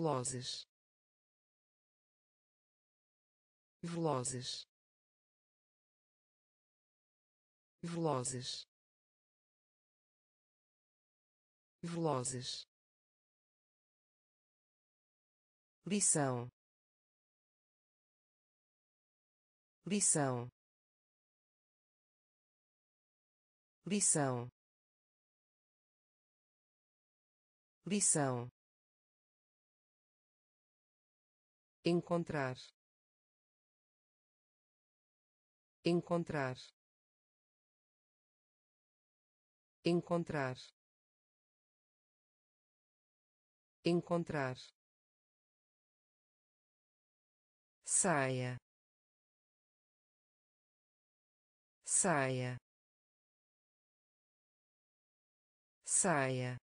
velozes. Velozes. Velozes. Velozes. Lição. Lição. Lição. Lição encontrar. Encontrar. Encontrar. Encontrar. Saia. Saia. Saia.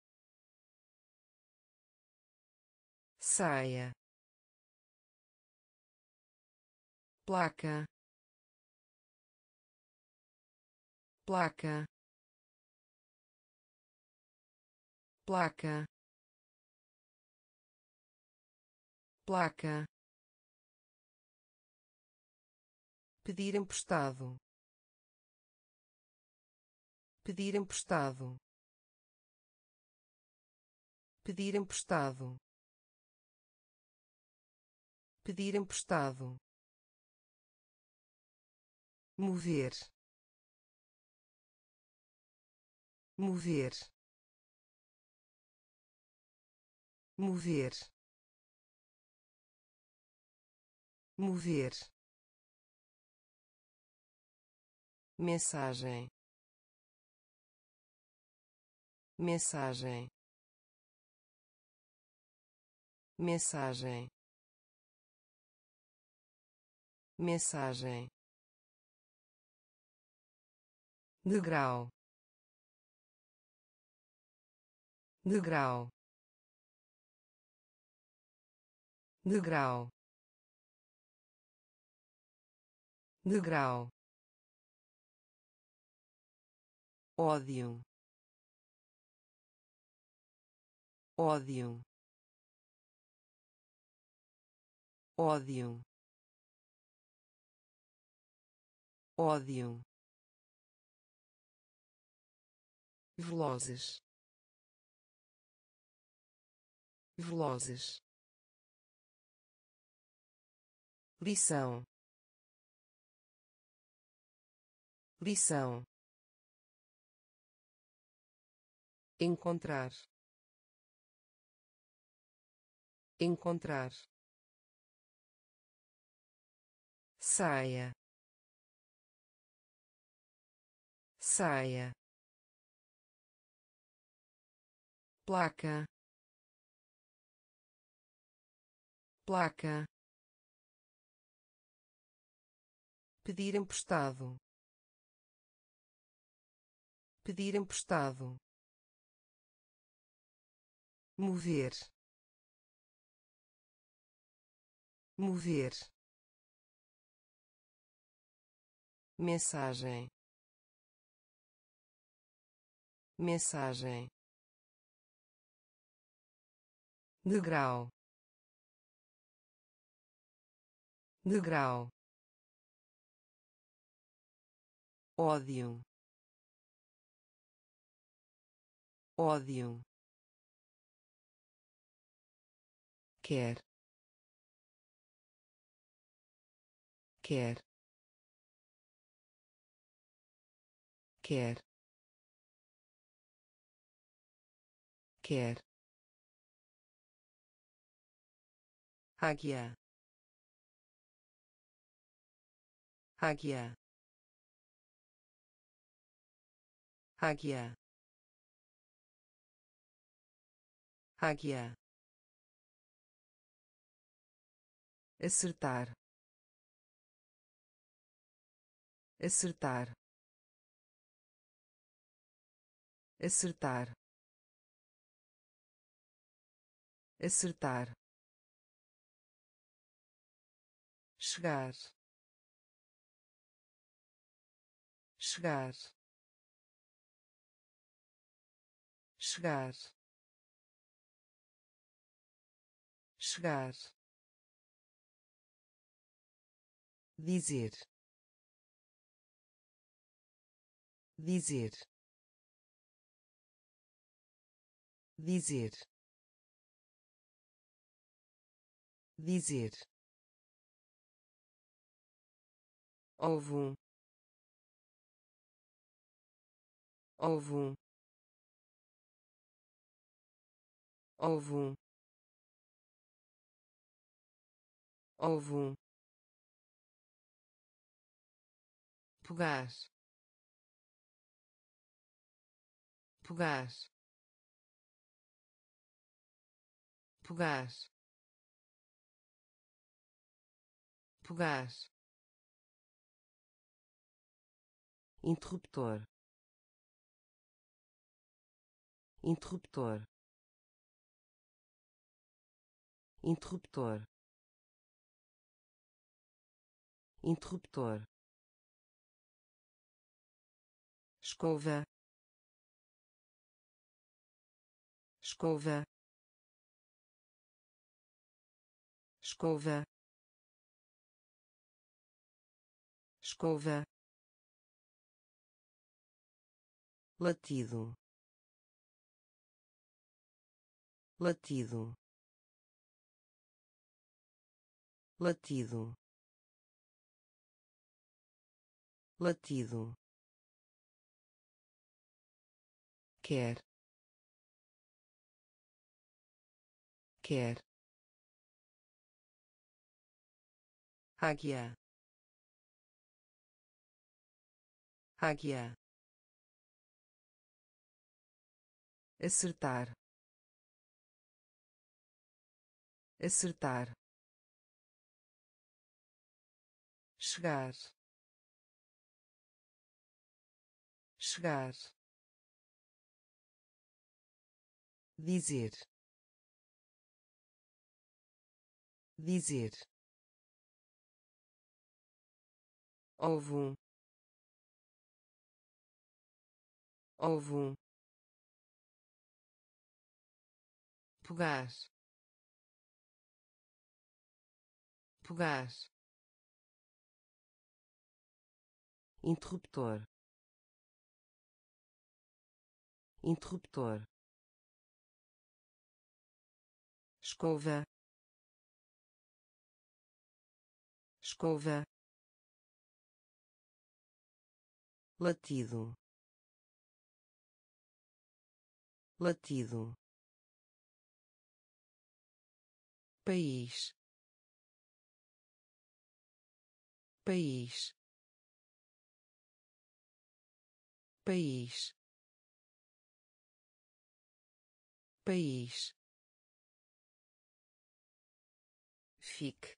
Saia placa. Placa. Placa. Placa. Pedir emprestado. Pedir emprestado. Pedir emprestado. Pedir emprestado mover. Mover. Mover. Mover. Mensagem. Mensagem. Mensagem. Mensagem degrau. Degrau. Degrau. Degrau. Ódio. Ódio. Ódio. Ódio velozes. Velozes. Lição. Lição. Encontrar. Encontrar. Saia. Saia placa. Placa. Pedir emprestado. Pedir emprestado. Mover. Mover. Mensagem. Mensagem degrau. Degrau. Ódio. Ódio. Quer. Quer. Quer. Quer águia. Águia. Águia. Águia. Acertar. Acertar. Acertar. Acertar chegar. Chegar. Chegar. Chegar. Dizer. Dizer. Dizer. Dizer ovo ovo ovo ovo pegar pegar pegar pegar interruptor. Interruptor. Interruptor. Interruptor. Escova. Escova. Escova. Escova latido. Latido. Latido. Latido. Quer. Quer. Águia. Águia acertar. Acertar. Chegar. Chegar. Dizer. Dizer. Ovo ovo pegar. Pegar. Interruptor. Interruptor. Escova. Escova. Latido. Latido país. País. País. País. Fique.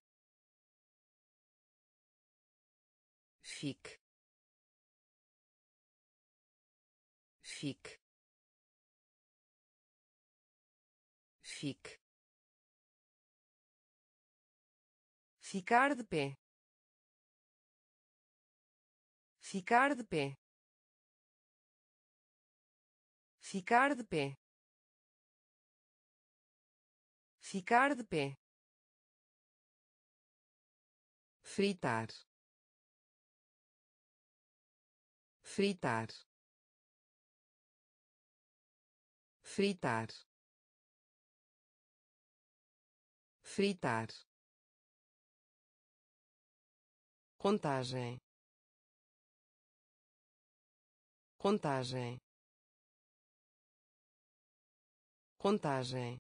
Fique. Fique. Fique ficar de pé. Ficar de pé. Ficar de pé. Ficar de pé. Fritar. Fritar. Fritar. Fritar contagem. Contagem. Contagem.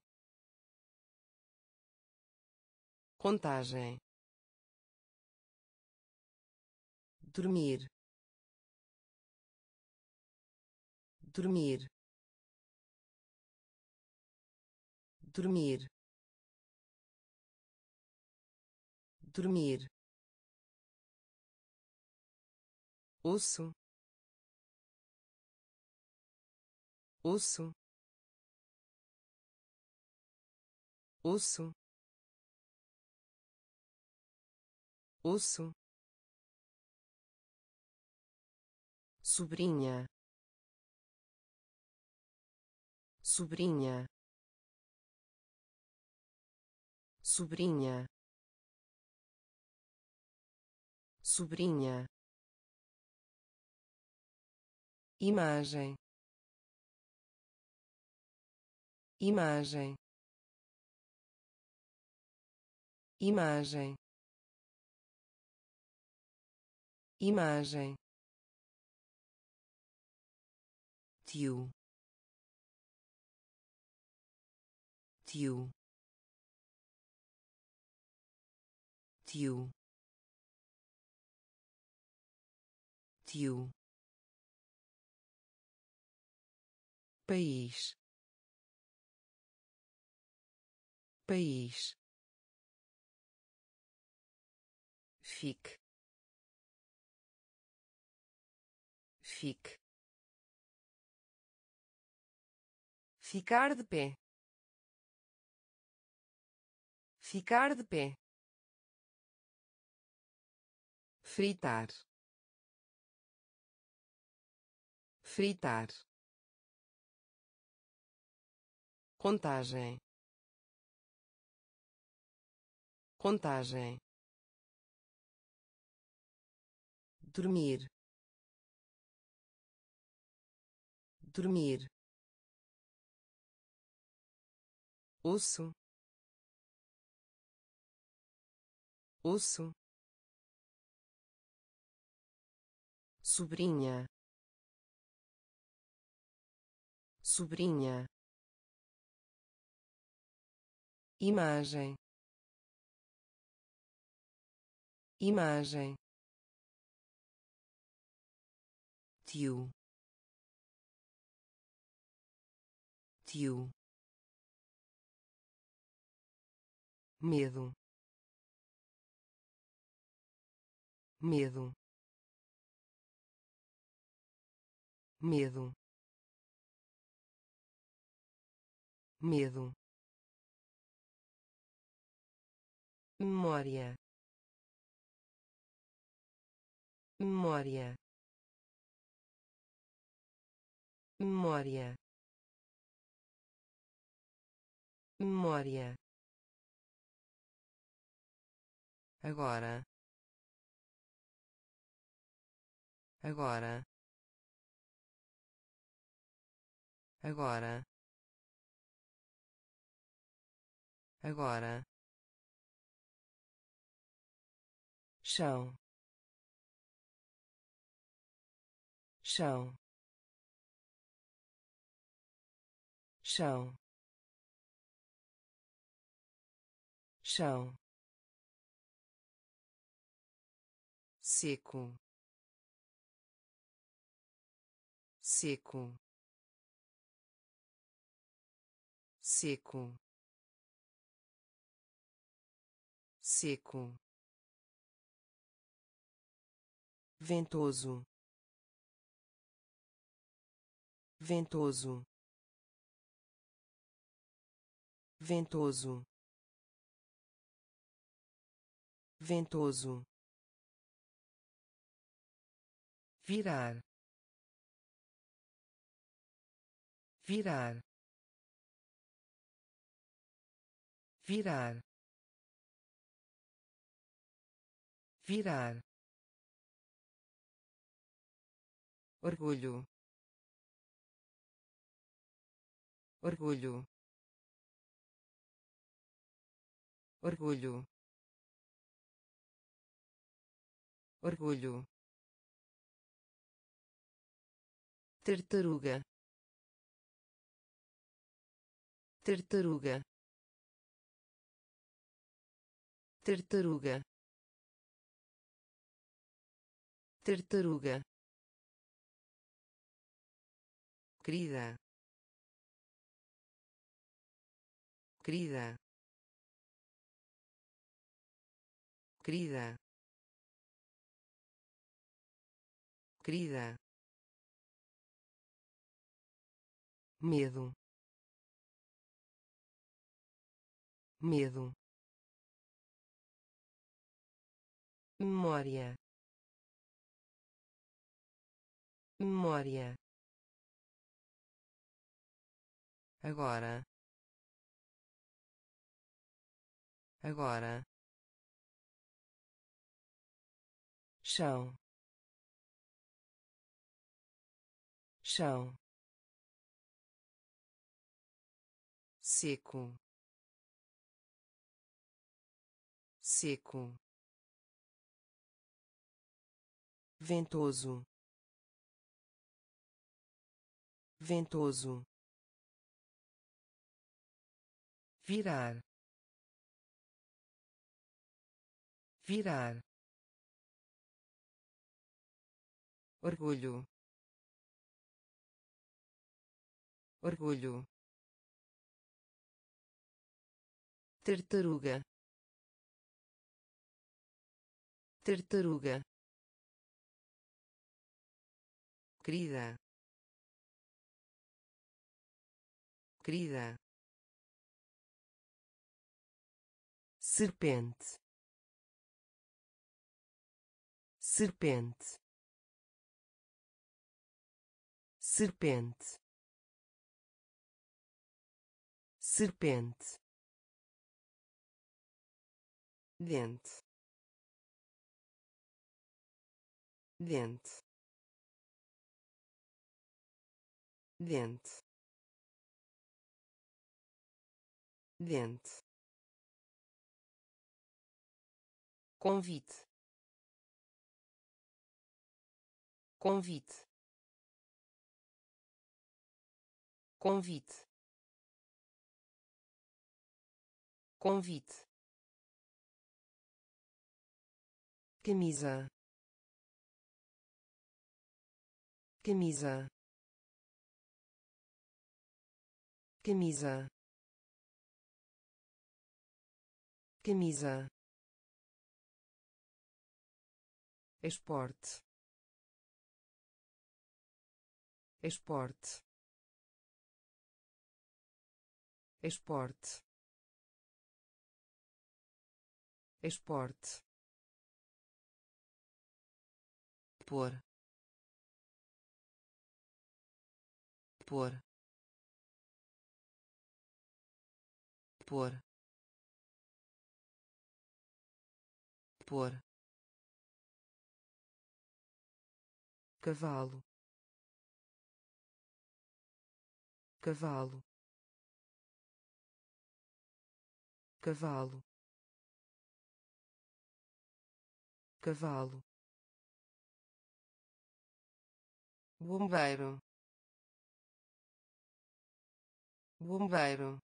Contagem. Dormir. Dormir. Dormir. Dormir osso. Osso. Osso. Osso. Sobrinha. Sobrinha. Sobrinha. Sobrinha imagem. Imagem. Imagem. Imagem. Tio. Tio. Tio. Tio país. País. Fique. Fique. Ficar de pé. Ficar de pé. Fritar. Fritar contagem. Contagem. Dormir. Dormir. Osso. Osso. Sobrinha. Sobrinha imagem. Imagem. Tio. Tio. Medo. Medo. Medo. Medo memória. Memória. Memória. Memória. Agora. Agora. Agora. Agora chão. Chão. Chão. Chão. Seco. Seco. Seco. Seco ventoso. Ventoso. Ventoso. Ventoso. Virar. Virar. Virar. Virar orgulho. Orgulho. Orgulho. Orgulho. Tartaruga. Tartaruga. Tartaruga. Tartaruga querida. Querida. Querida. Querida. Medo. Medo. Memória. Memória agora. Agora. Chão. Chão. Seco. Seco. Ventoso. Ventoso virar virar orgulho orgulho tartaruga tartaruga querida querida serpente. Serpente. Serpente. Serpente. Dente dente dente dente convite. Convite. Convite. Convite. Camisa. Camisa. Camisa. Camisa esporte esporte esporte esporte por. Por. Por. Por cavalo. Cavalo. Cavalo. Cavalo. Bombeiro. Bombeiro.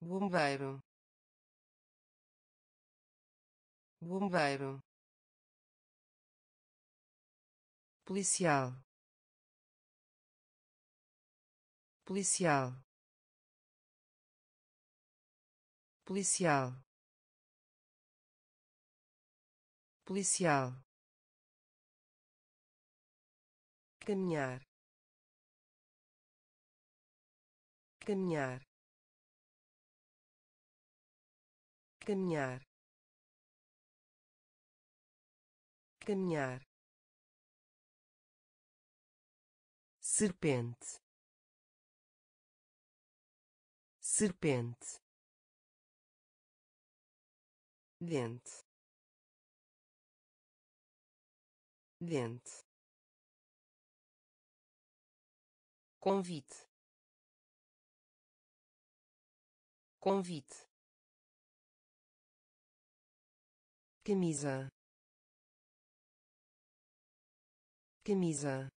Bombeiro. Bombeiro policial. Policial. Policial. Policial. Caminhar. Caminhar. Caminhar. Caminhar serpente. Serpente. Dente dente convite. Convite. Camisa. Camisa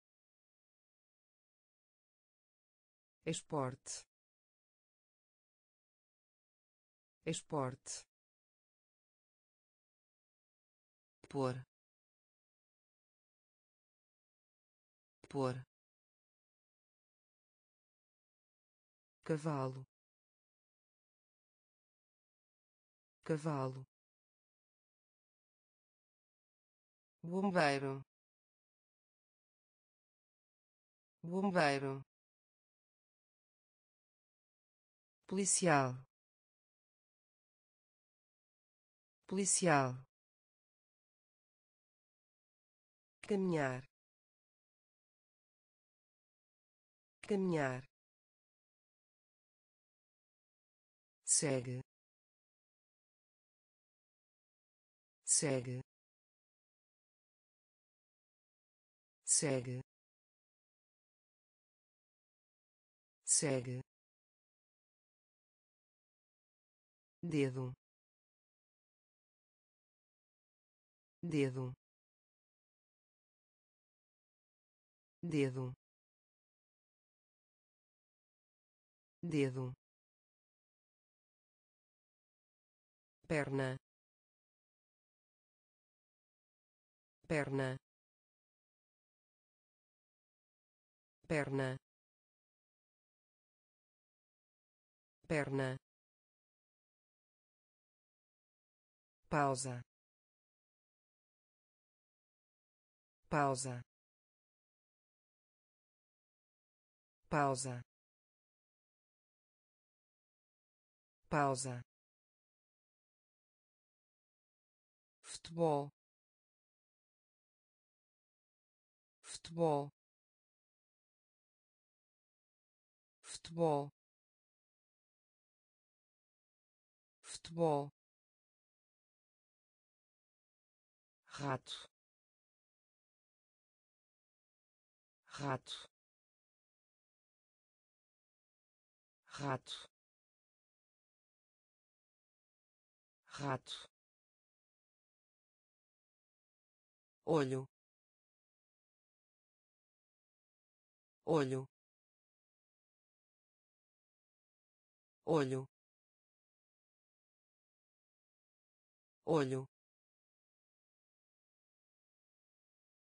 esporte esporte por. Por. Cavalo. Cavalo. Bombeiro. Bombeiro policial. Policial. Caminhar. Caminhar. Segue. Segue. Segue. Segue dedo. Dedo. Dedo. Dedo. Perna. Perna. Perna. Perna pausa pausa pausa pausa futebol futebol futebol futebol rato. Rato. Rato. Rato. Olho. Olho. Olho. Olho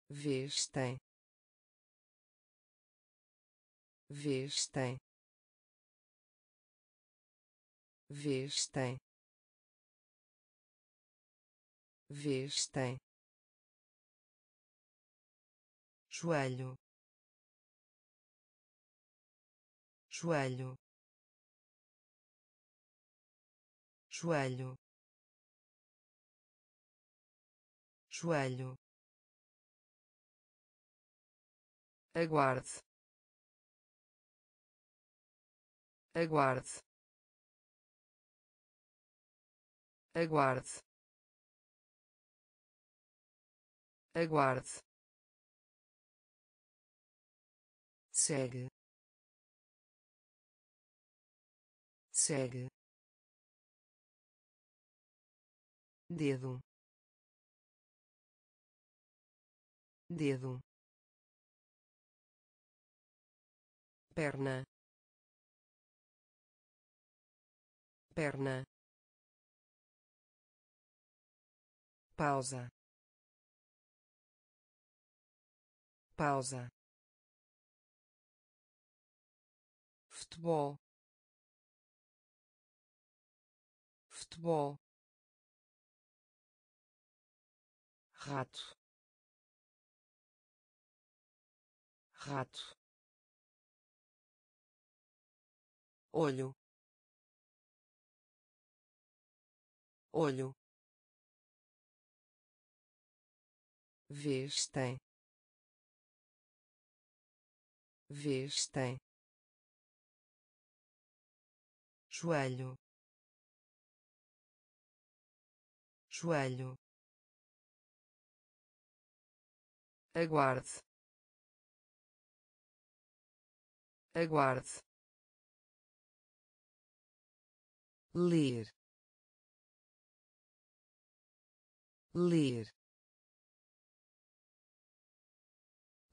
vestem vestem vestem vestem joelho. Joelho. Joelho. Joelho aguarde. Aguarde. Aguarde. Aguarde. Segue. Segue. Dedo. Dedo perna. Perna. Pausa. Pausa. Futebol. Futebol. Rato. Rato olho. Olho. Vestem vestem joelho. Joelho. Aguarde. Aguarde ler ler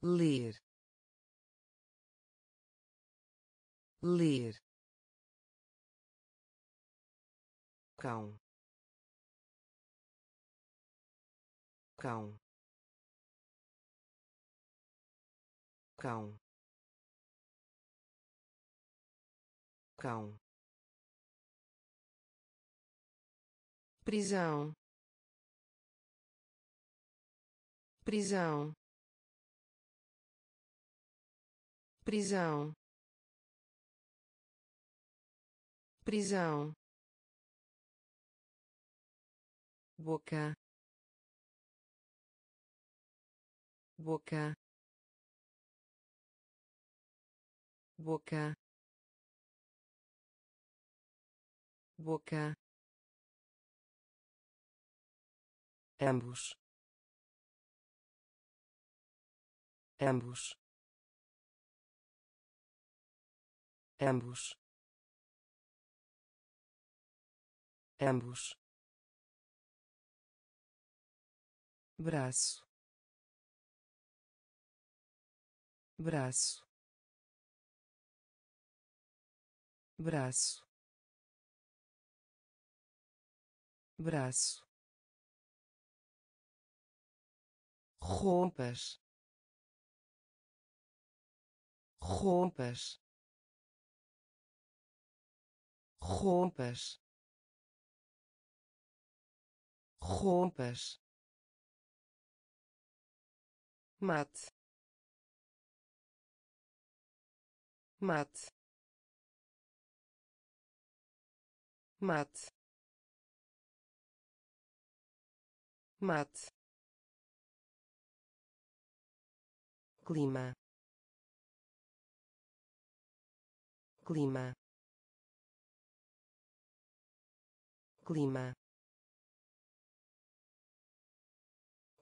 ler ler. Cão cão cão cão prisão. Prisão. Prisão. Prisão. Boca. Boca. Boca. Boca ambos. Ambos. Ambos. Ambos. Braço. Braço. Braço. Braço roupas roupas roupas roupas mate mate mate mate clima. Clima. Clima.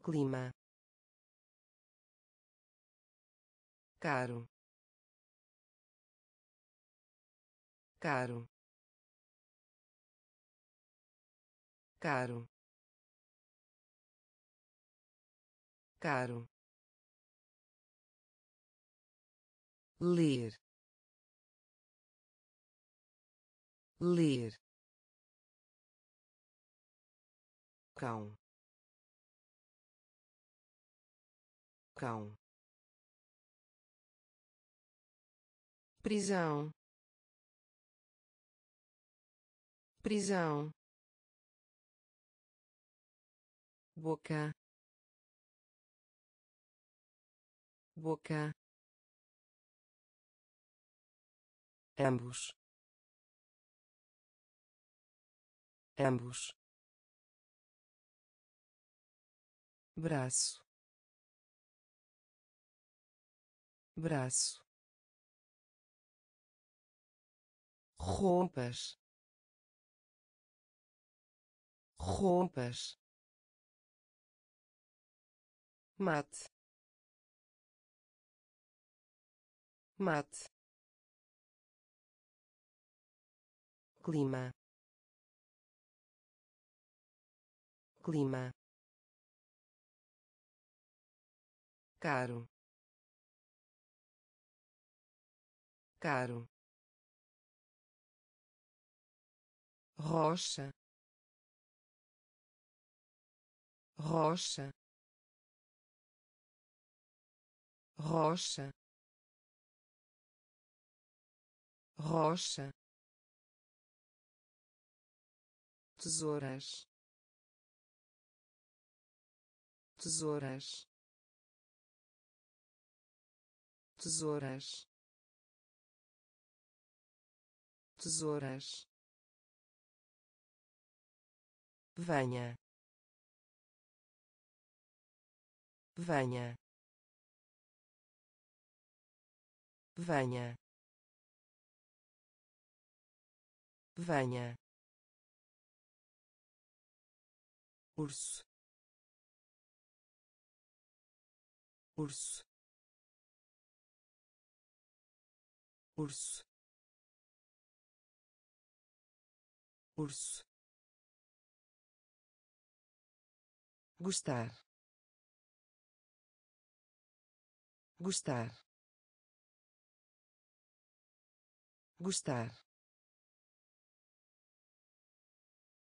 Clima. Caro. Caro. Caro. Caro ler. Ler. Cão. Cão. Prisão. Prisão. Boca. Boca ambos. Ambos. Braço. Braço. Roupas roupas mate. Mate clima. Clima. Caro. Caro. Rocha. Rocha. Rocha. Rocha tesouras. Tesouras. Tesouras. Tesouras. Venha. Venha. Venha. Venha urso. Urso. Urso. Urso. Gostar. Gostar. Gostar.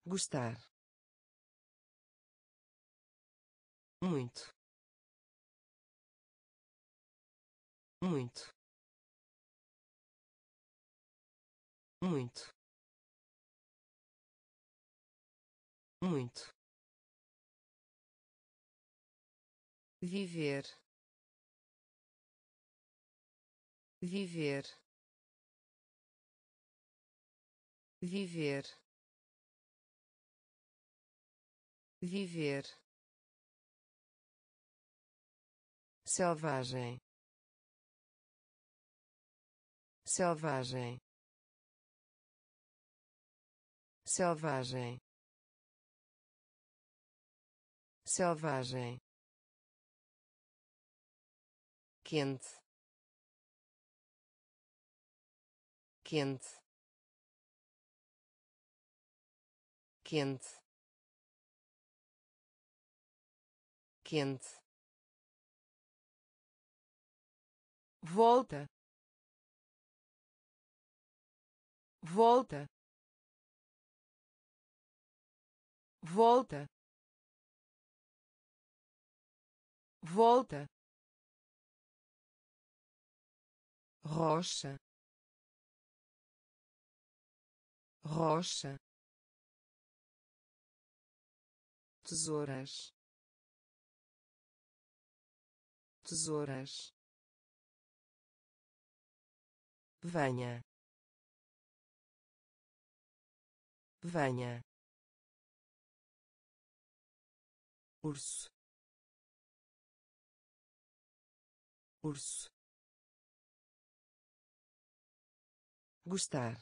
Gostar muito. Muito. Muito. Muito. Viver. Viver. Viver. Viver selvagem. Selvagem. Selvagem. Selvagem. Quente. Quente. Quente. Quente volta. Volta. Volta. Volta. Rocha. Rocha. Tesouras. Tesouras venha. Venha. Urso. Urso. Gostar.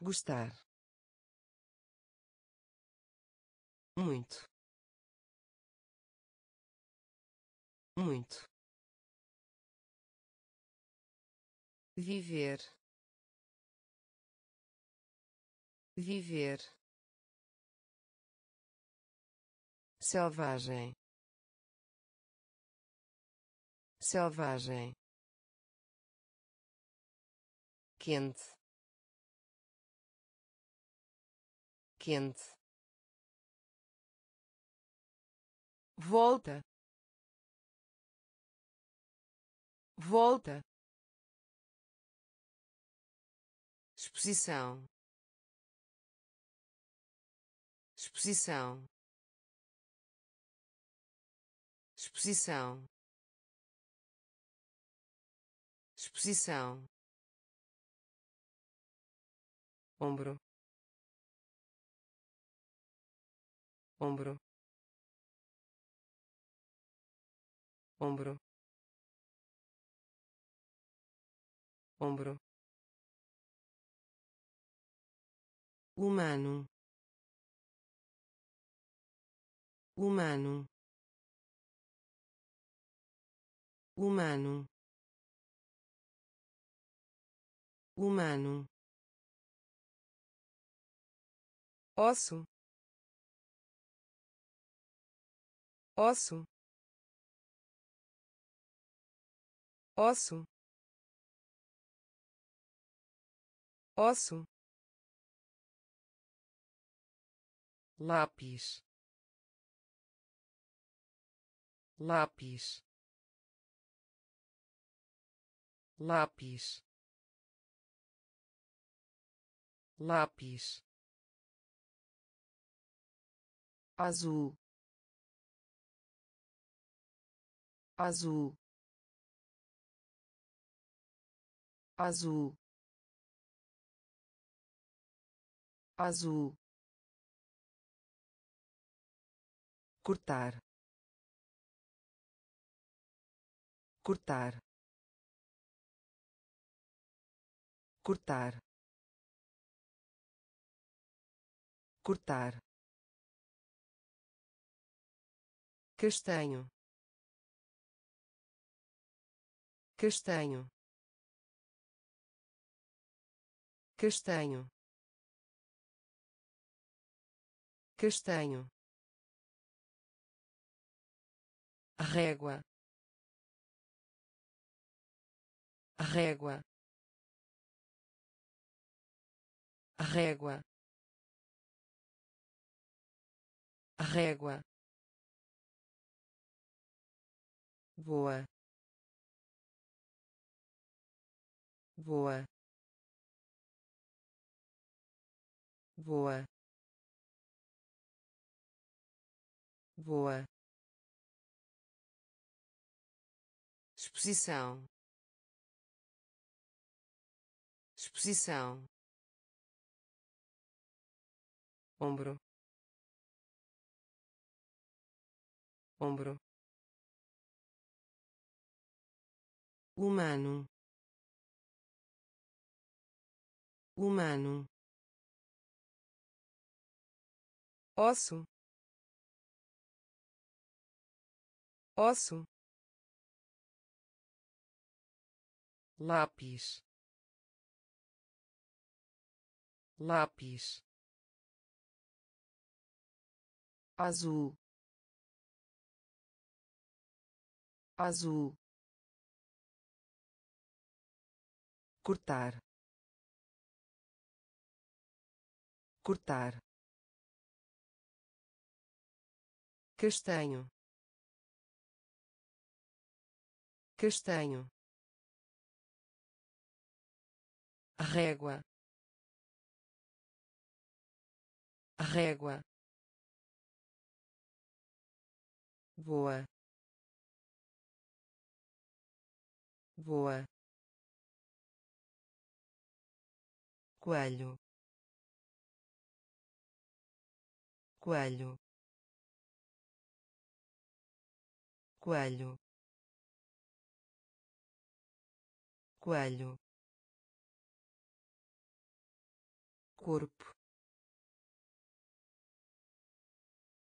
Gostar. Muito. Muito viver. Viver. Selvagem. Selvagem. Quente. Quente. Volta. Volta exposição. Exposição. Exposição. Exposição. Ombro. Ombro. Ombro. Ombro humano humano humano humano. Osso osso. Osso osso lápis. Lápis. Lápis. Lápis. Azul. Azul. Azul. Azul cortar cortar cortar cortar castanho castanho castanho castanho régua. Régua. Régua. Régua. Boa. Boa. Boa. Boa exposição. Exposição. Ombro. Ombro. Humano. Humano. Osso. Osso lápis. Lápis. Azul. Azul. Cortar. Cortar. Castanho. Castanho régua. Régua. Boa. Boa. Coelho. Coelho. Coelho. Coelho corpo.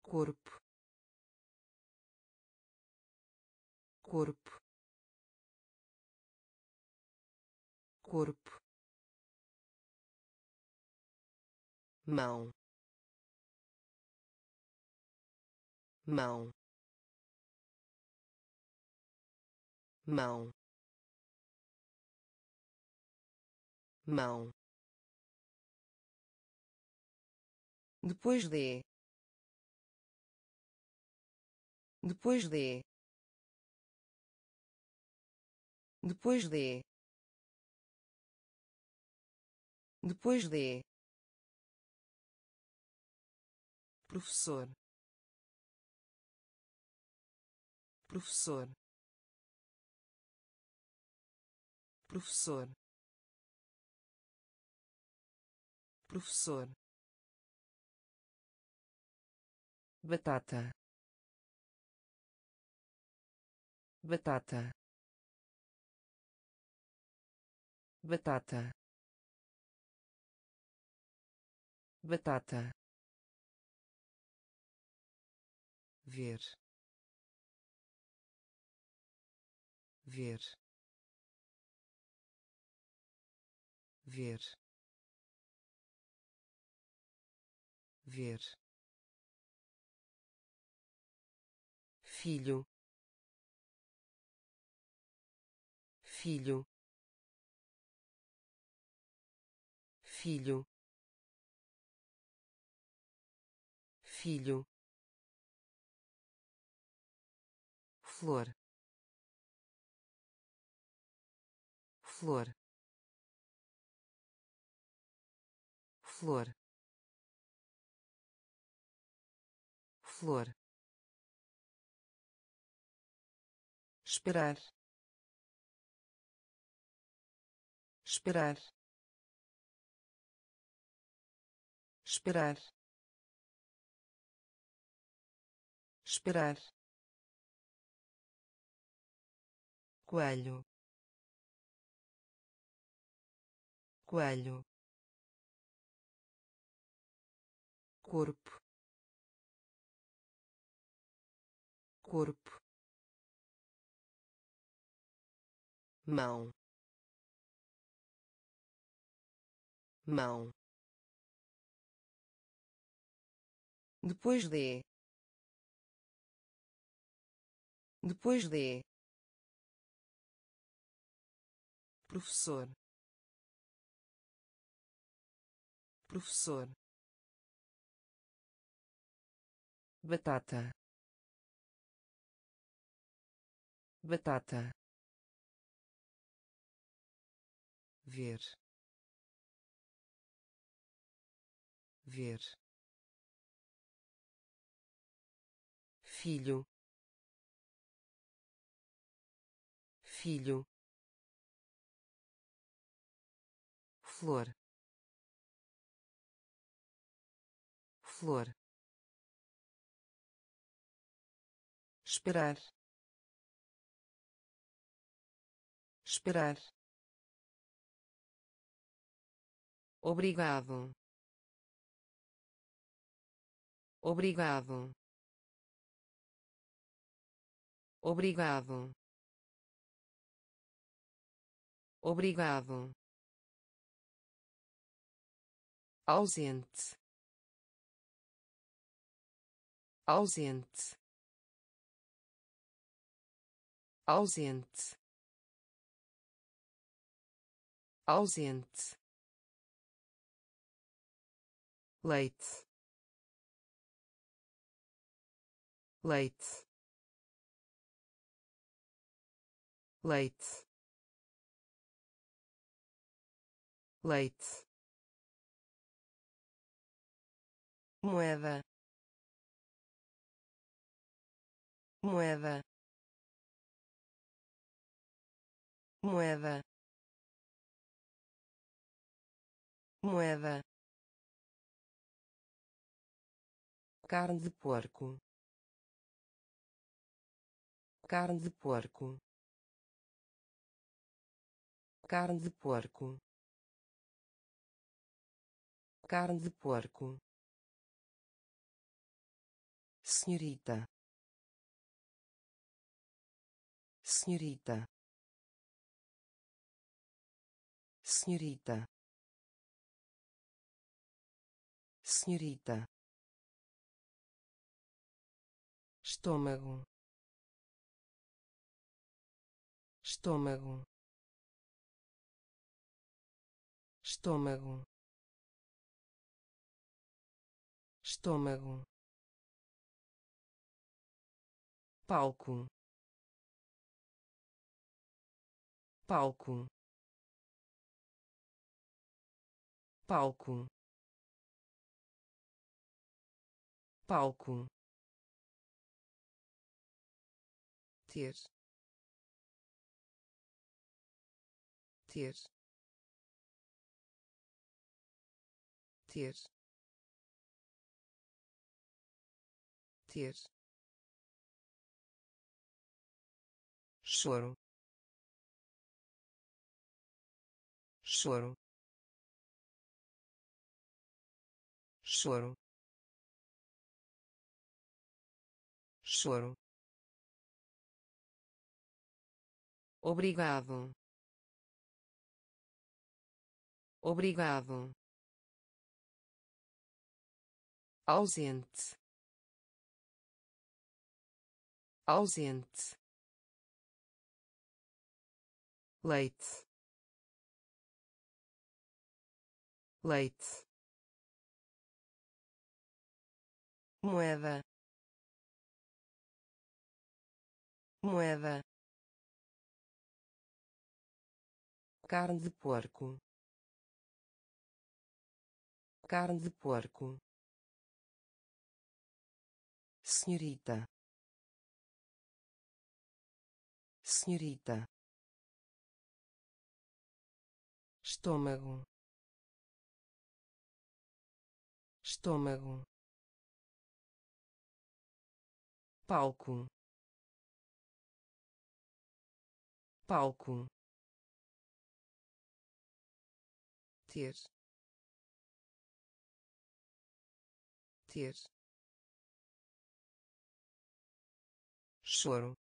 Corpo. Corpo. Corpo. Mão. Mão. Mão. Mão depois de depois de depois de depois de professor. Professor. Professor. Professor batata batata batata batata ver ver ver ver filho. Filho. Filho. Filho. Flor. Flor. Flor. Flor esperar. Esperar. Esperar. Esperar. Coelho. Coelho. Corpo. Corpo mão. Mão. Depois de depois de professor. Professor. Batata. Batata ver. Ver. Filho. Filho. Flor. Flor. Esperar. Esperar obrigado. Obrigado. Obrigado. Obrigado. Ausente. Ausente. Ausente. Ausente leite. Leite. Leite. Leite. Moeda. Moeda. Moeda. Moeda carne de porco. Carne de porco. Carne de porco. Carne de porco. Senhorita. Senhorita. Senhorita. Senhorita estômago. Estômago. Estômago. Estômago. Palco. Palco. Palco. Palco ter. Ter. Ter. Ter. Choro. Choro. Choro. Choro obrigado. Obrigado. Ausente. Ausente. Leite. Leite. Moeda. Moeda carne de porco. Carne de porco. Senhorita. Senhorita. Estômago. Estômago. Palco. Palco ter. Ter. Choro.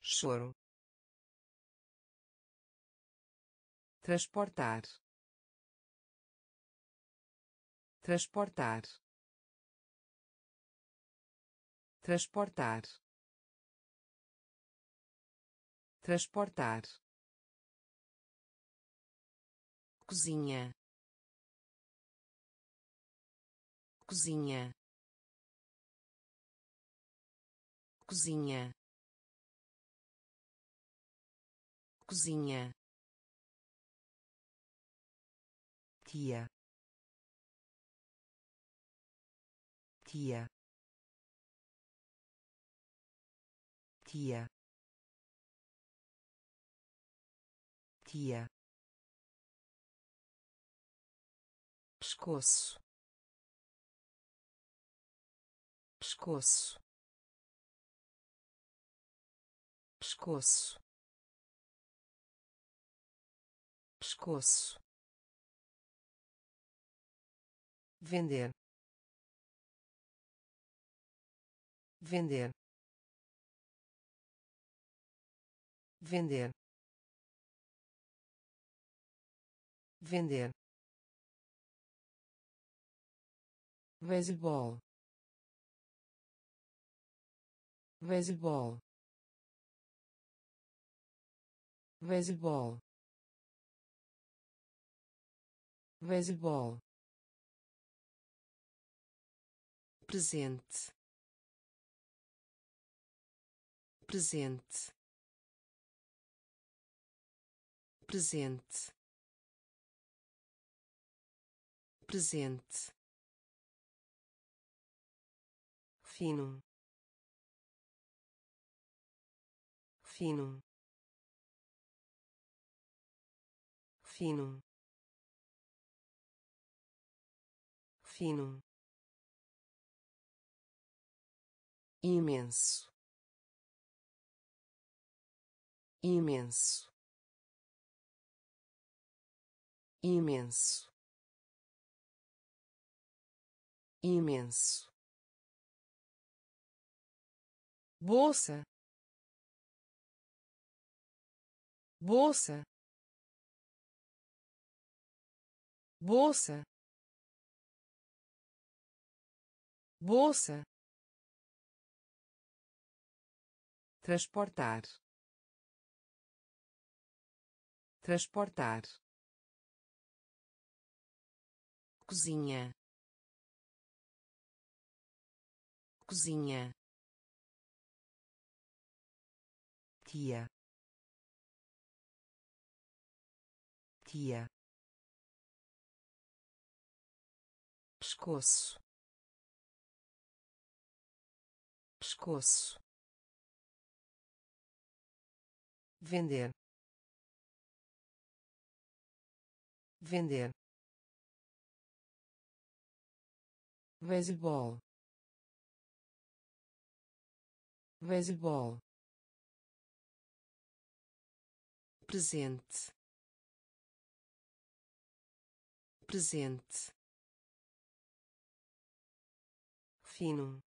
Choro. Transportar. Transportar. Transportar. Transportar cozinha. Cozinha. Cozinha. Cozinha. Tia. Tia. Tia. Tia pescoço. Pescoço. Pescoço. Pescoço. Vender. Vender. Vender. Vender beisebol beisebol beisebol beisebol presente. Presente. Presente. Presente fino. Fino. Fino. Fino. Imenso. Imenso. Imenso. Imenso bolsa. Bolsa. Bolsa. Bolsa. Transportar. Transportar. Cozinha. Cozinha tia. Tia. Pescoço. Pescoço. Vender. Vender. Beisebol beisebol presente. Presente. Fino.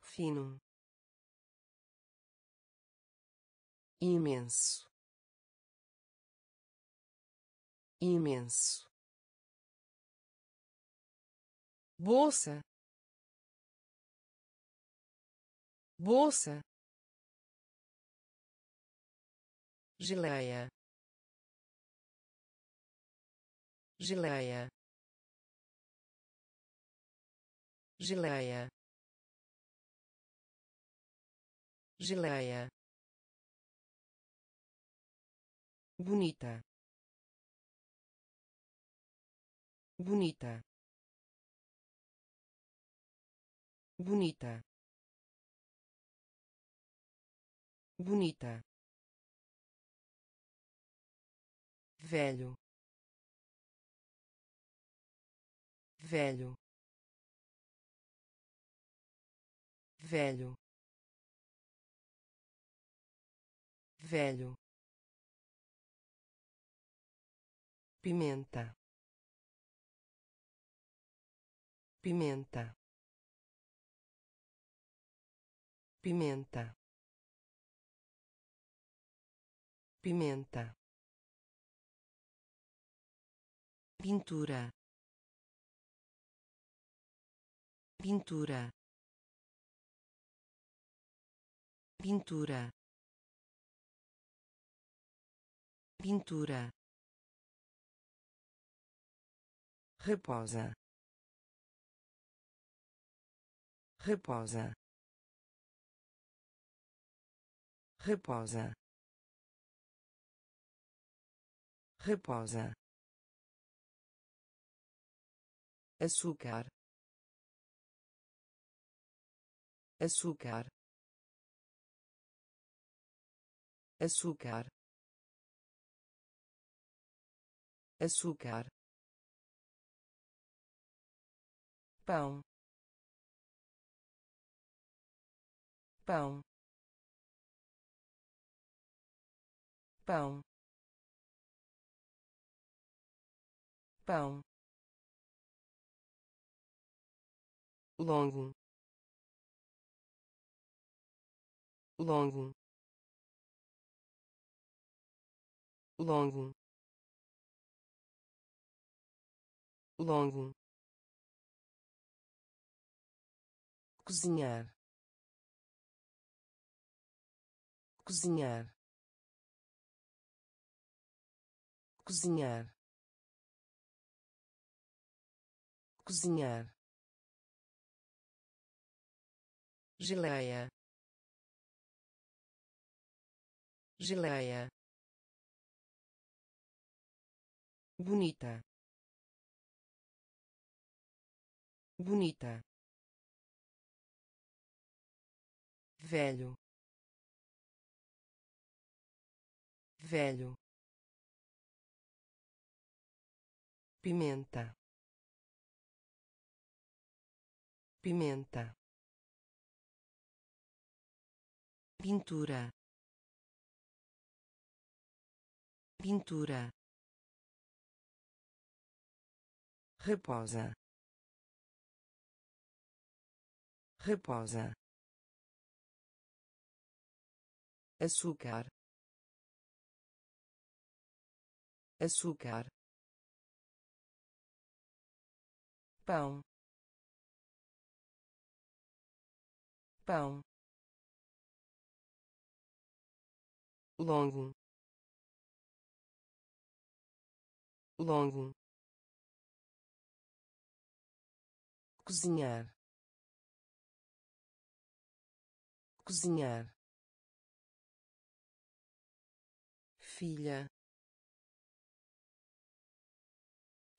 Fino. Imenso. Imenso. Bolsa. Bolsa geleia. Geleia. Geleia. Geleia. Bonita. Bonita. Bonita. Bonita velho. Velho. Velho. Velho. Pimenta. Pimenta. Pimenta. Pimenta pintura. Pintura. Pintura. Pintura. Reposa. Reposa. Reposa. Reposa açúcar. Açúcar. Açúcar. Açúcar. Pão. Pão. Pão. Pão longo. Longo. Longo. Longo. Cozinhar. Cozinhar. Cozinhar. Cozinhar geleia. Geleia. Bonita. Bonita. Velho. Velho. Pimenta. Pimenta pintura. Pintura. Reposa. Reposa. Açúcar. Açúcar. Pão. Pão longo. Longo. Cozinhar. Cozinhar. Filha.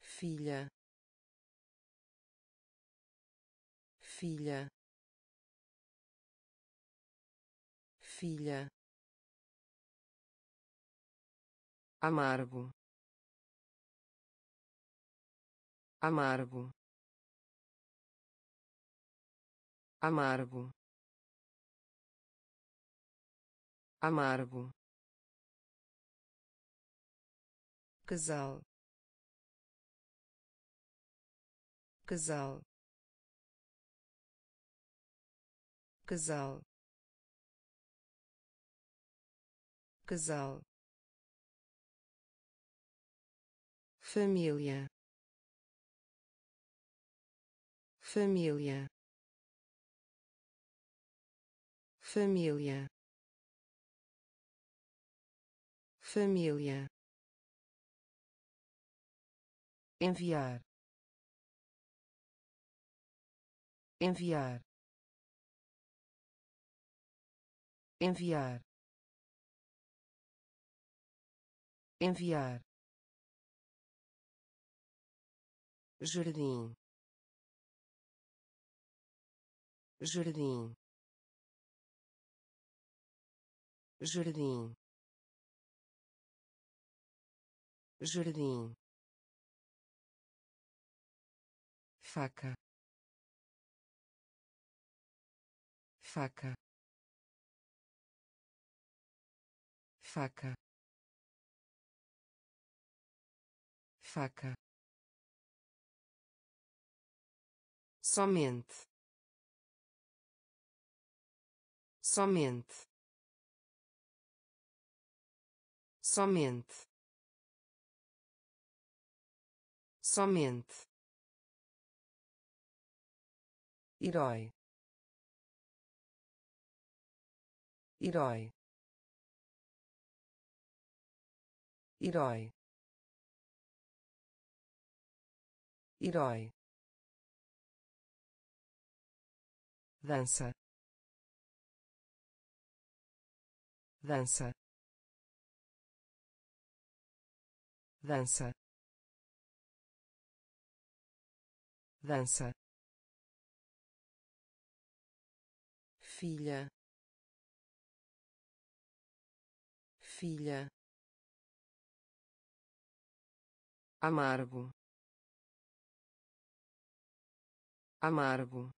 Filha. Filha. Filha amargo. Amargo. Amargo. Amargo. Casal. Casal. Casal. Casal família. Família. Família. Família. Enviar. Enviar. Enviar. Enviar jardim. Jardim. Jardim. Jardim. Faca. Faca. Faca. Faca somente. Somente. Somente. Somente. Herói. Herói. Herói. Herói dança. Dança. Dança. Dança. Filha. Filha. Amargo. Amargo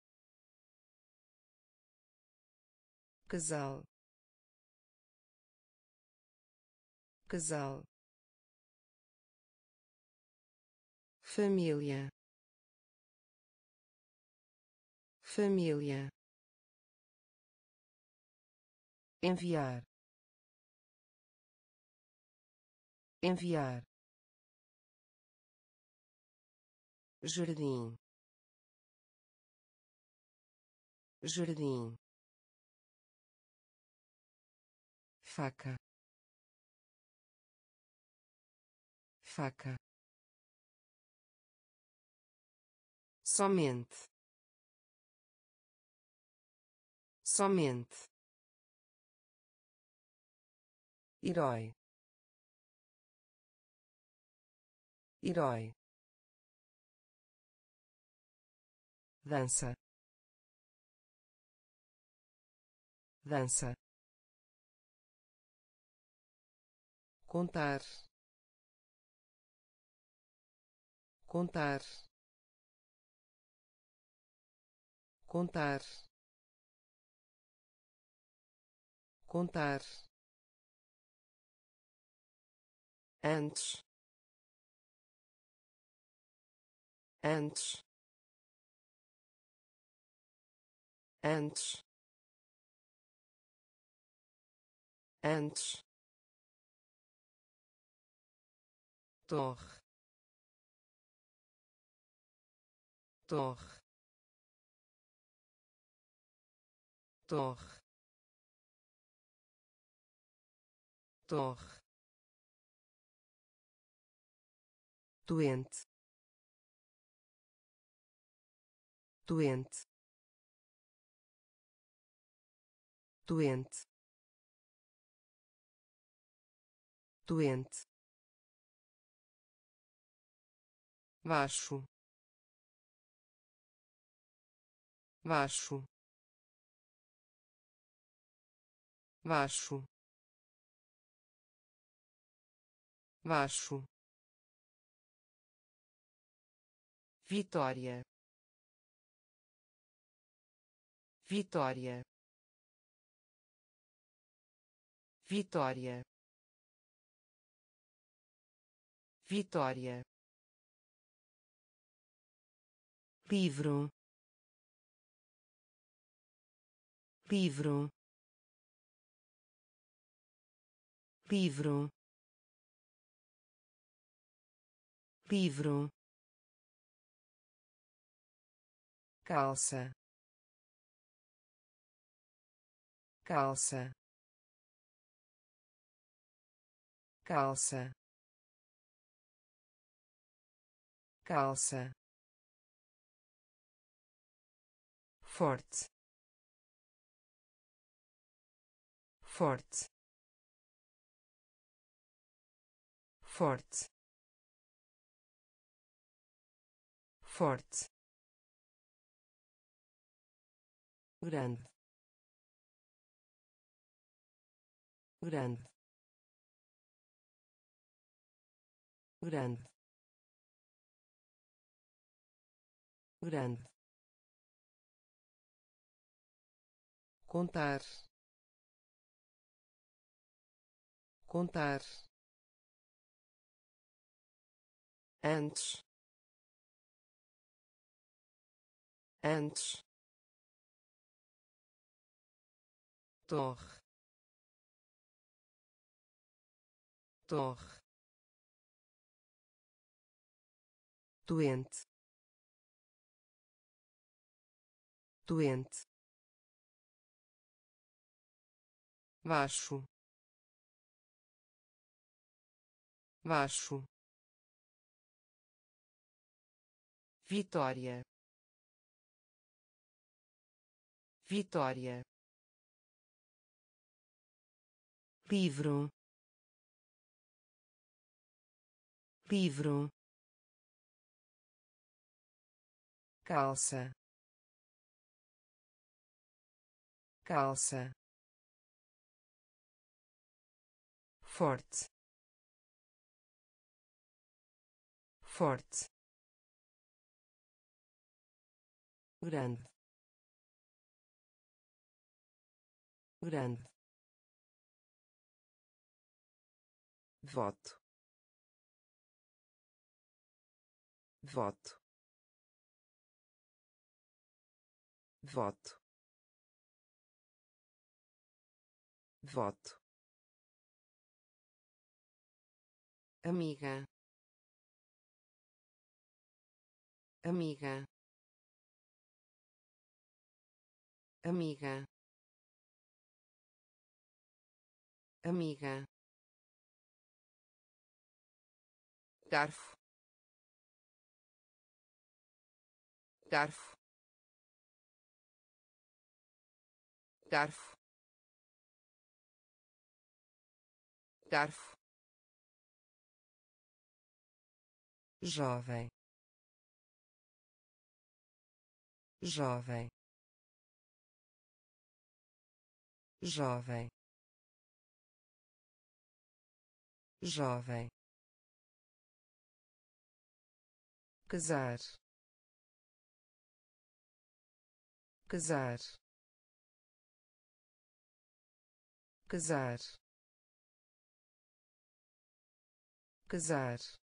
casal. Casal. Família. Família. Enviar. Enviar. Jardim. Jardim faca. Faca. Somente. Somente. Herói. Herói. Dança. Dança contar. Contar. Contar. Contar. Antes. Antes. Antes. Antes torre. Torre. Torre. Torre. Doente. Doente. Doente. Doente baixo baixo baixo baixo Vitória. Vitória. Vitória. Vitória. Livro. Livro. Livro. Livro. Calça. Calça. Calça. Calça forte forte forte forte grande grande grande grande contar. Contar. Antes. Antes. Torre. Torre. Doente. Doente baixo. Baixo. Vitória. Vitória. livro. Livro. Calça. Calça forte. Forte. Grande. Grande. Voto. Voto. Voto. Voto amiga. Amiga. Amiga. Amiga. Garfo. Garfo. Garfo. Garfo jovem. Jovem. Jovem. Jovem. Casar. Casar. Casar. Casar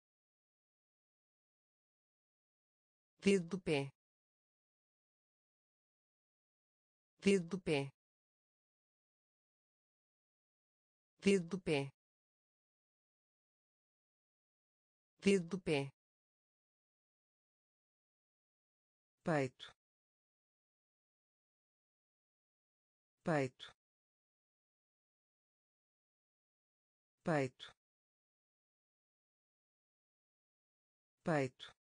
dedo do pé. Dedo do pé. Dedo do pé. Dedo do pé. Peito. Peito. Peito. Peito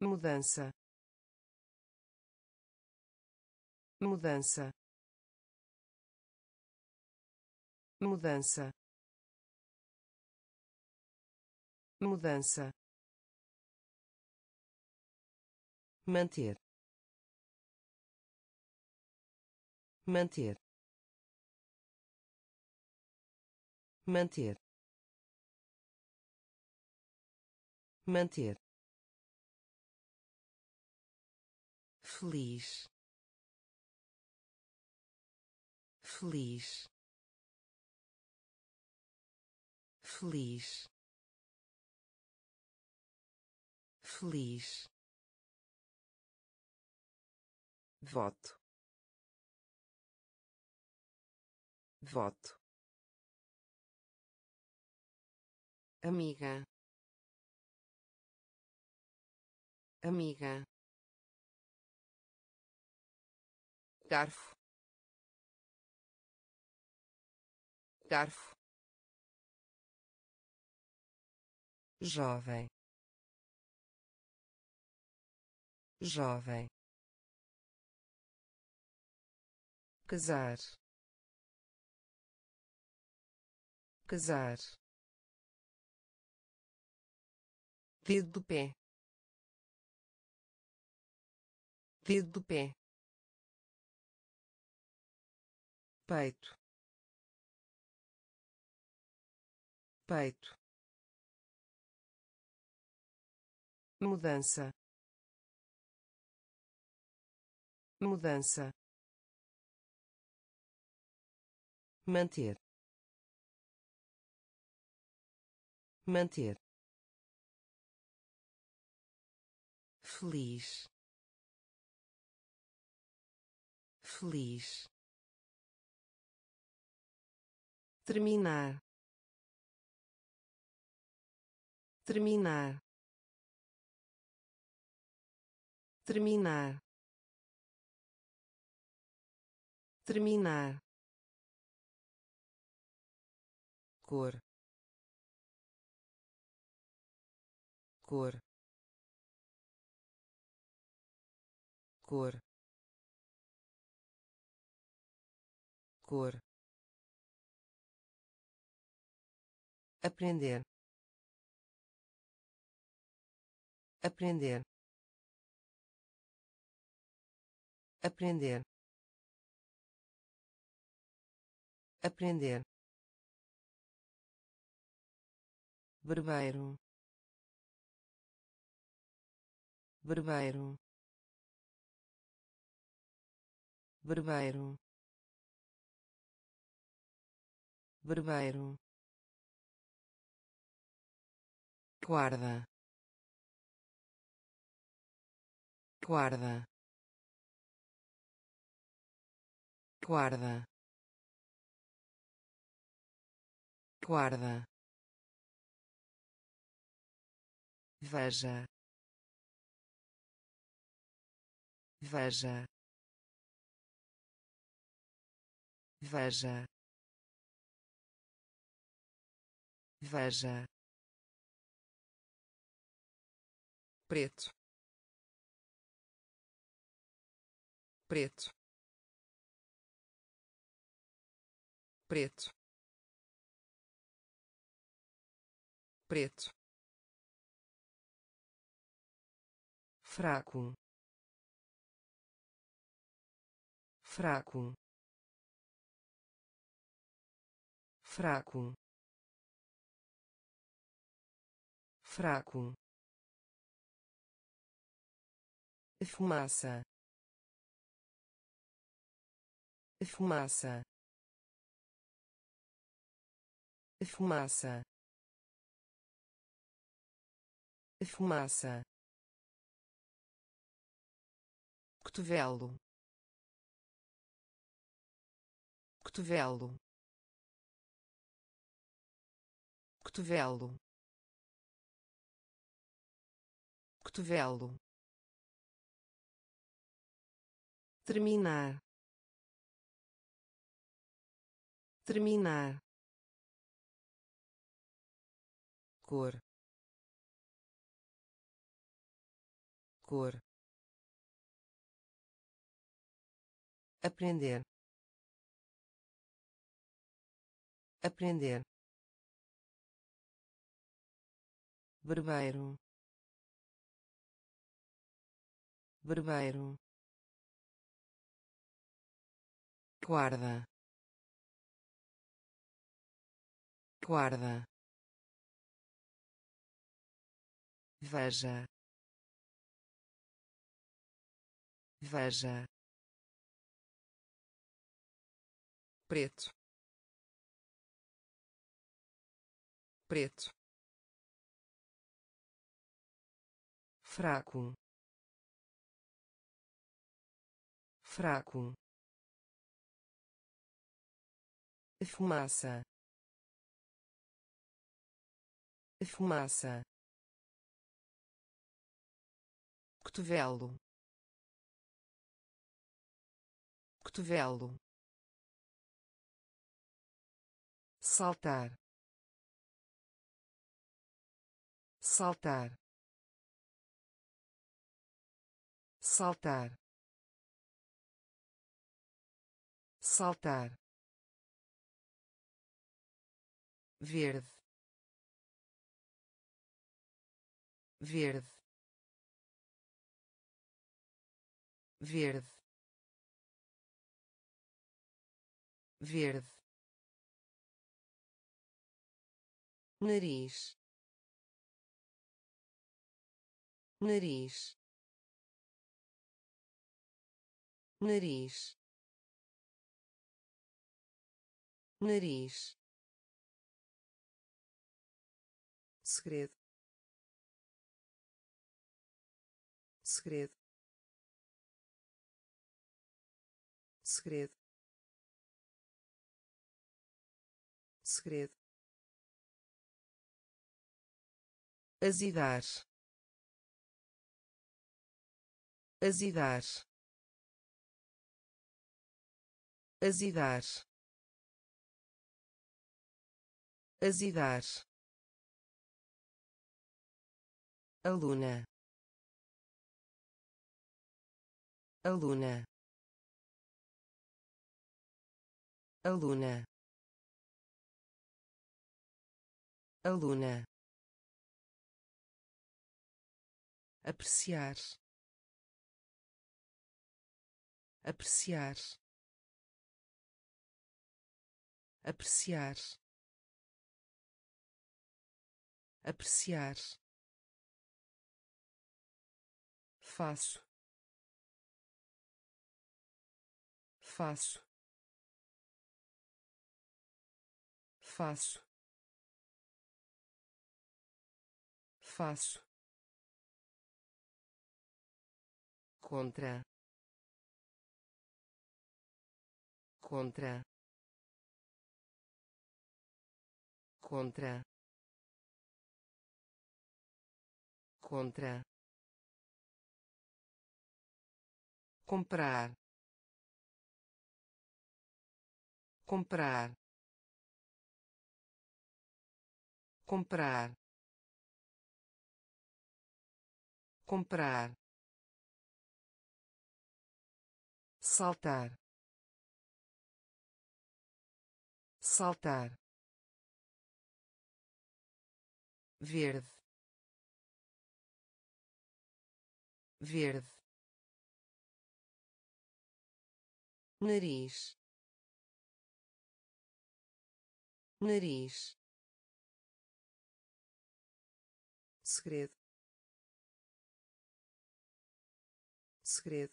mudança. Mudança. Mudança. Mudança. Manter. Manter. Manter. Manter feliz. Feliz. Feliz. Feliz. Voto. Voto. Amiga. Amiga garfo. Garfo. Jovem. Jovem. Casar. Casar. Dedo do pé. Dedo do pé peito. Peito. Mudança. Mudança. Manter. Manter. Feliz. Feliz terminar. Terminar. Terminar. Terminar. Cor. Cor. Cor. Cor aprender. Aprender. Aprender. Aprender. Barbeiro. Barbeiro. Barbeiro. Barbeiro guarda. Guarda. Guarda. Guarda. Veja. Veja. Veja. Veja preto. Preto. Preto. Preto. Fraco. Fraco. Fraco. Fraco fumaça. Fumaça. Fumaça. Fumaça. Cotovelo. Cotovelo. Cotovelo. Cotovelo terminar. Terminar. Cor. Cor. Aprender. Aprender. Barbeiro. Barbeiro guarda. Guarda. Veja. Veja. Preto. Preto. Fraco. Fraco fumaça. Fumaça. Cotovelo. Cotovelo. Saltar. Saltar. Saltar. Saltar verde verde verde verde. Nariz. Nariz. Nariz. Nariz segredo. Segredo. Segredo. Segredo. Azidar azidar azidar azidar aluna. Aluna. Aluna. Aluna. Apreciar. Apreciar. Apreciar. Apreciar faço. Faço. Faço. Faço. Contra. Contra. Contra. Contra comprar comprar comprar comprar saltar saltar verde verde nariz. Nariz. Segredo. Segredo.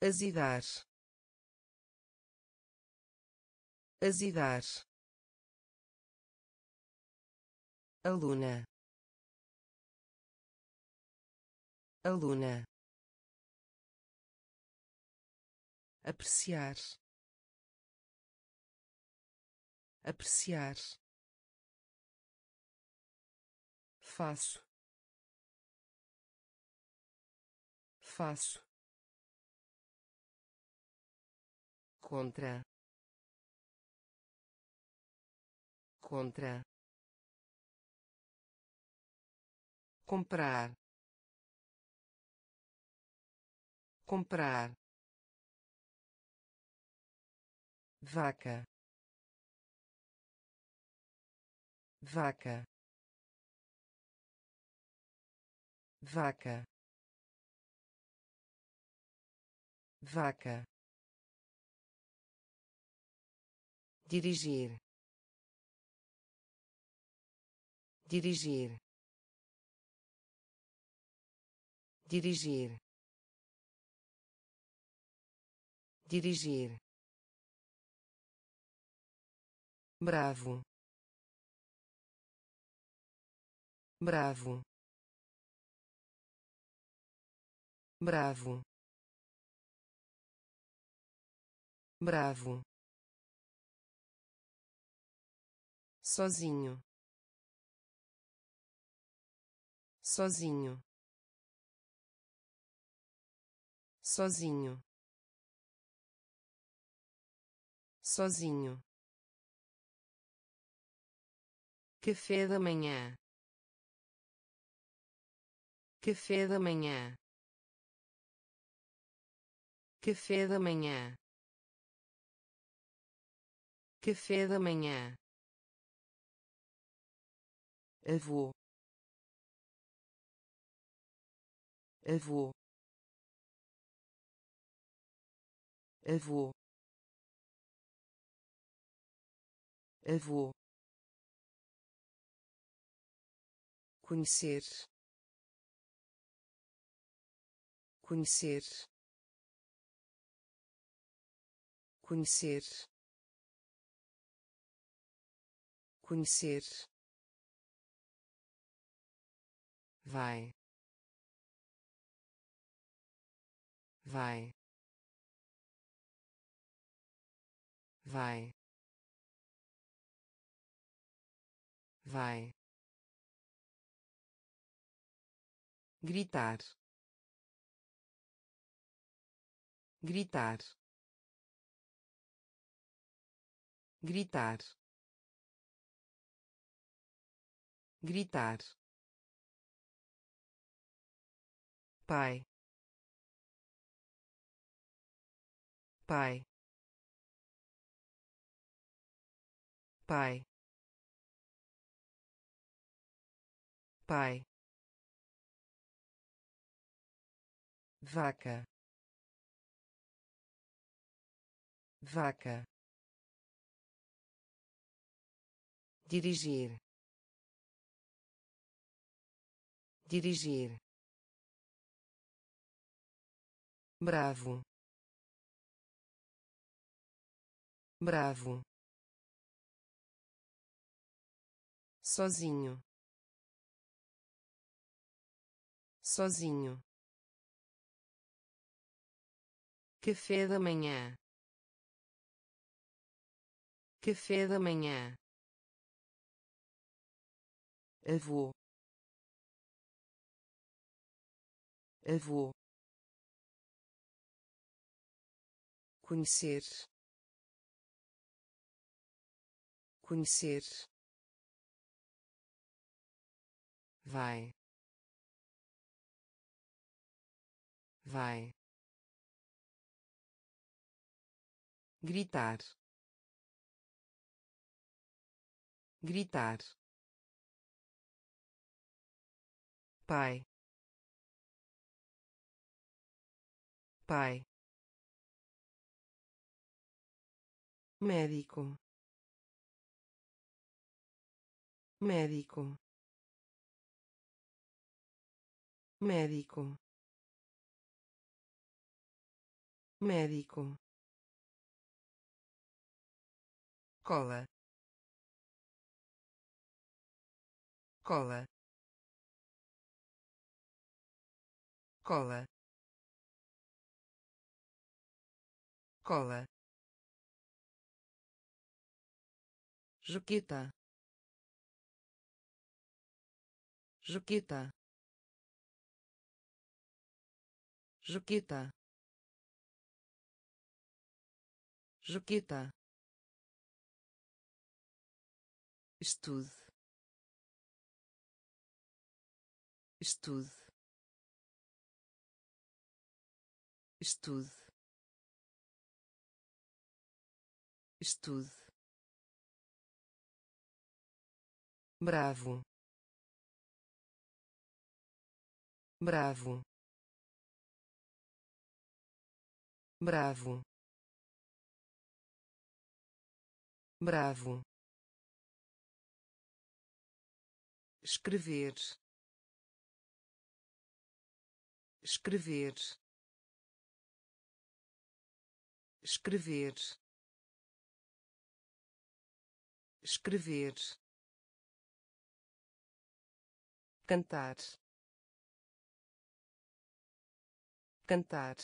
Azidar. Azidar. Aluna. Aluna apreciar. Apreciar. Faço. Faço. Contra. Contra. Comprar. Comprar vaca. Vaca. Vaca. Vaca. Dirigir. Dirigir. Dirigir. Dirigir bravo. Bravo. Bravo. Bravo. Sozinho. Sozinho. Sozinho. Sozinho café da manhã. Café da manhã. Café da manhã. Café da manhã. Avô. Avô. Avô. Avô conhecer. Conhecer. Conhecer. Conhecer. Vai. Vai. Vai. Vai gritar. Gritar. Gritar. Gritar. Pai. Pai. Pai. Pai vaca. Vaca. Dirigir. Dirigir. Bravo. Bravo. Sozinho. Sozinho café da manhã. Café da manhã. Avô. Avô. Conhecer. Conhecer. Vai. Vai gritar. Gritar. Pai. Pai. Médico. Médico. Médico. Médico cola cola cola cola Juquita. Juquita. Juquita. Juquita. Estude. Estude. Estude. Estude. Bravo. Bravo. Bravo. Bravo. Escrever. Escrever. Escrever. Escrever. Cantar. Cantar.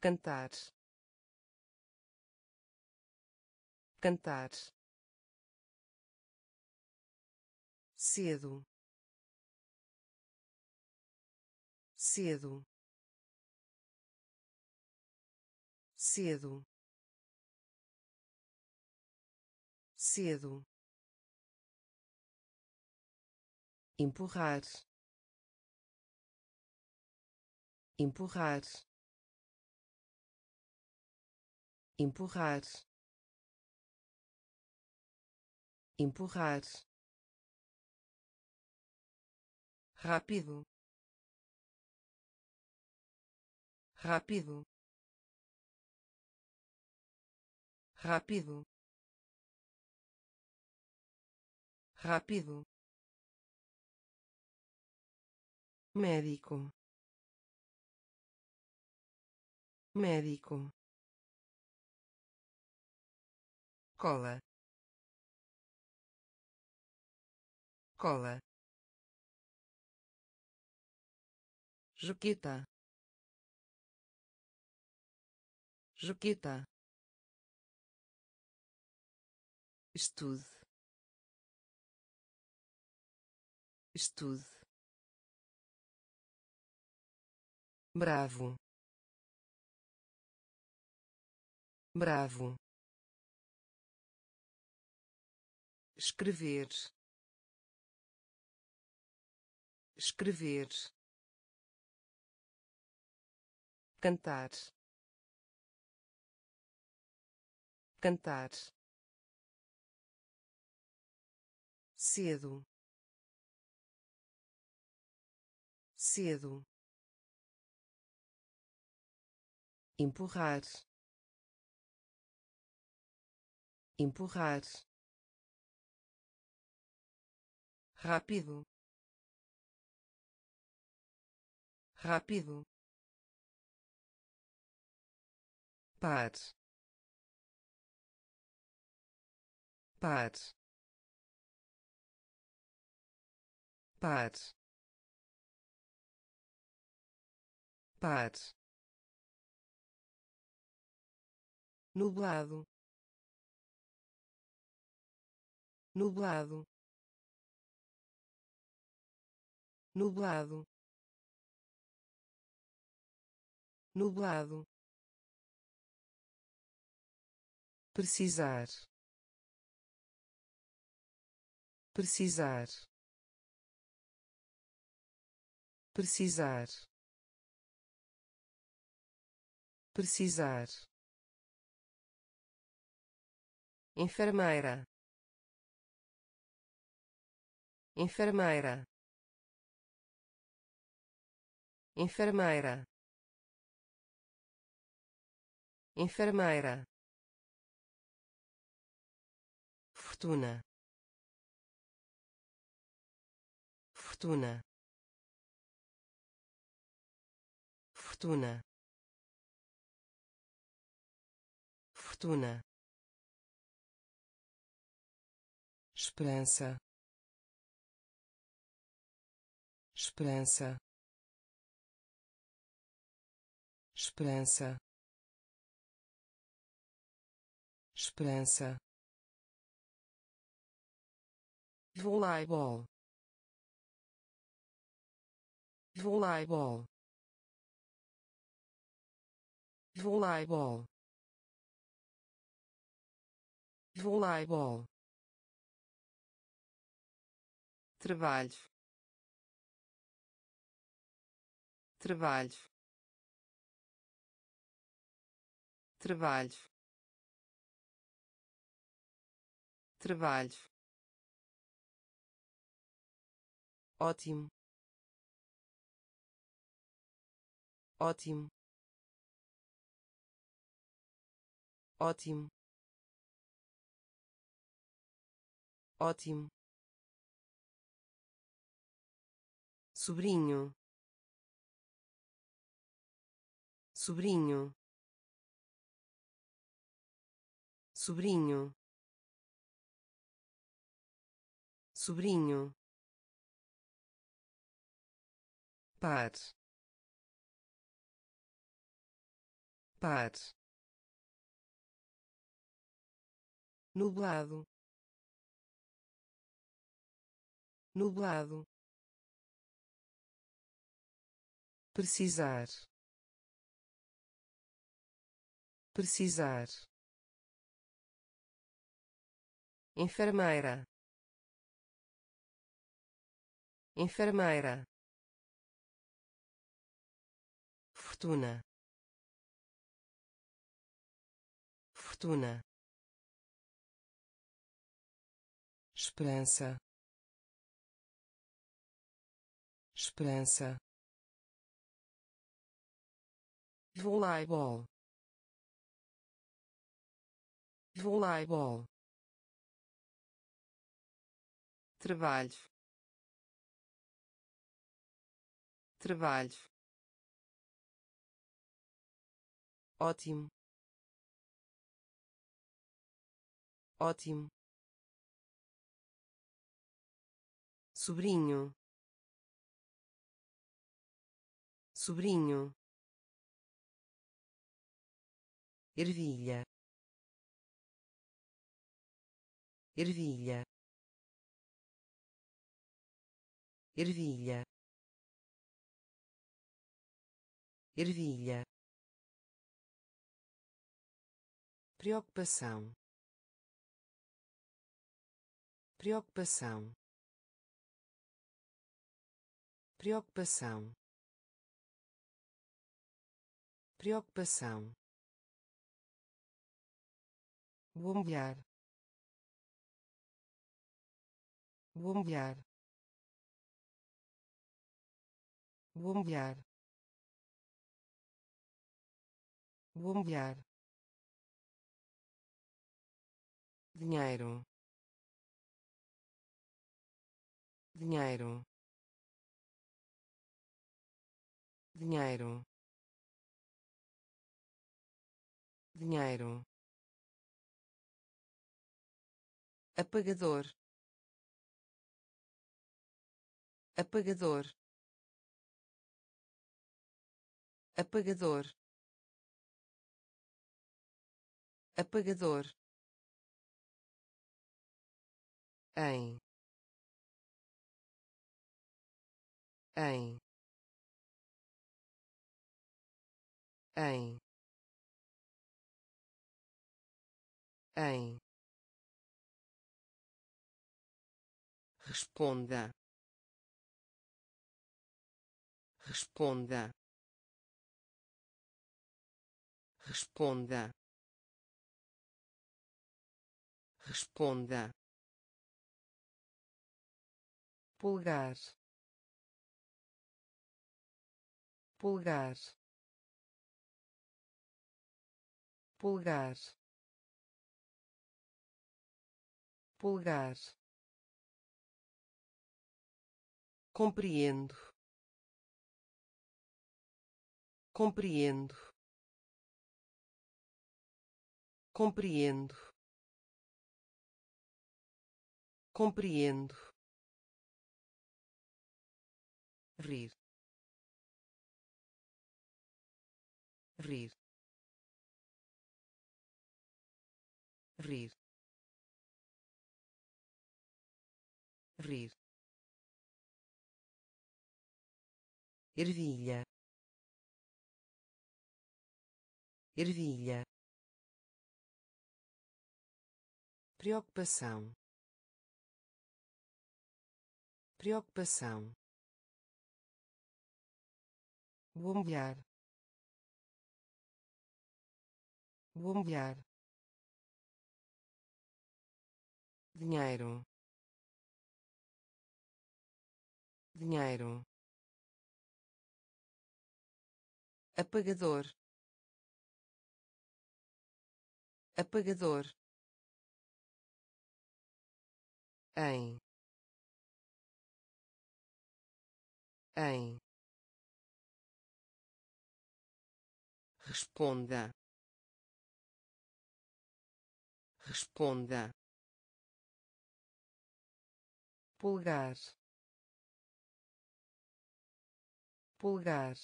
Cantar. Cantar cedo. Cedo. Cedo. Cedo. Empurrar. Empurrar. Empurrar. Empurrar rápido. Rápido. Rápido. Rápido. Médico. Médico. Cola. Cola Juquita. Juquita. Estude. Estude. Bravo. Bravo. escrever escrever cantar. Cantar. Cedo. Cedo. Empurrar. Empurrar. Rápido. Rápido par. Par. Par. Par. Nublado. Nublado. Nublado. Nublado precisar. Precisar. Precisar. Precisar. Enfermeira. Enfermeira. Enfermeira. Enfermeira fortuna. Fortuna. Fortuna. Fortuna. Esperança. Esperança. Esperança. Esperança voleibol voleibol voleibol voleibol trabalho. Trabalho. Trabalho. Trabalho ótimo. Ótimo. Ótimo. Ótimo. Sobrinho. Sobrinho. Sobrinho. Sobrinho par. Par. Nublado. Nublado. Precisar. Precisar. Enfermeira. Enfermeira fortuna. Fortuna. Esperança. Esperança. Voleibol. Voleibol. Trabalho. Trabalho ótimo. Ótimo. Sobrinho. Sobrinho. Ervilha. Ervilha. Ervilha. Ervilha preocupação. Preocupação. Preocupação. Preocupação. Bombear. Bombear. Bombear. Bombear dinheiro. Dinheiro. Dinheiro. Dinheiro. Apagador. Apagador. Apagador. Apagador em. Em. Em. Em. Responda. Responda. Responda. Responda pulgar pulgar pulgar pulgar compreendo. Compreendo. Compreendo. Compreendo rir. Rir. Rir. Rir. Ervilha. Ervilha. Preocupação. Preocupação bombear bombear dinheiro dinheiro apagador apagador em em responda. Responda. Pulgar pulgar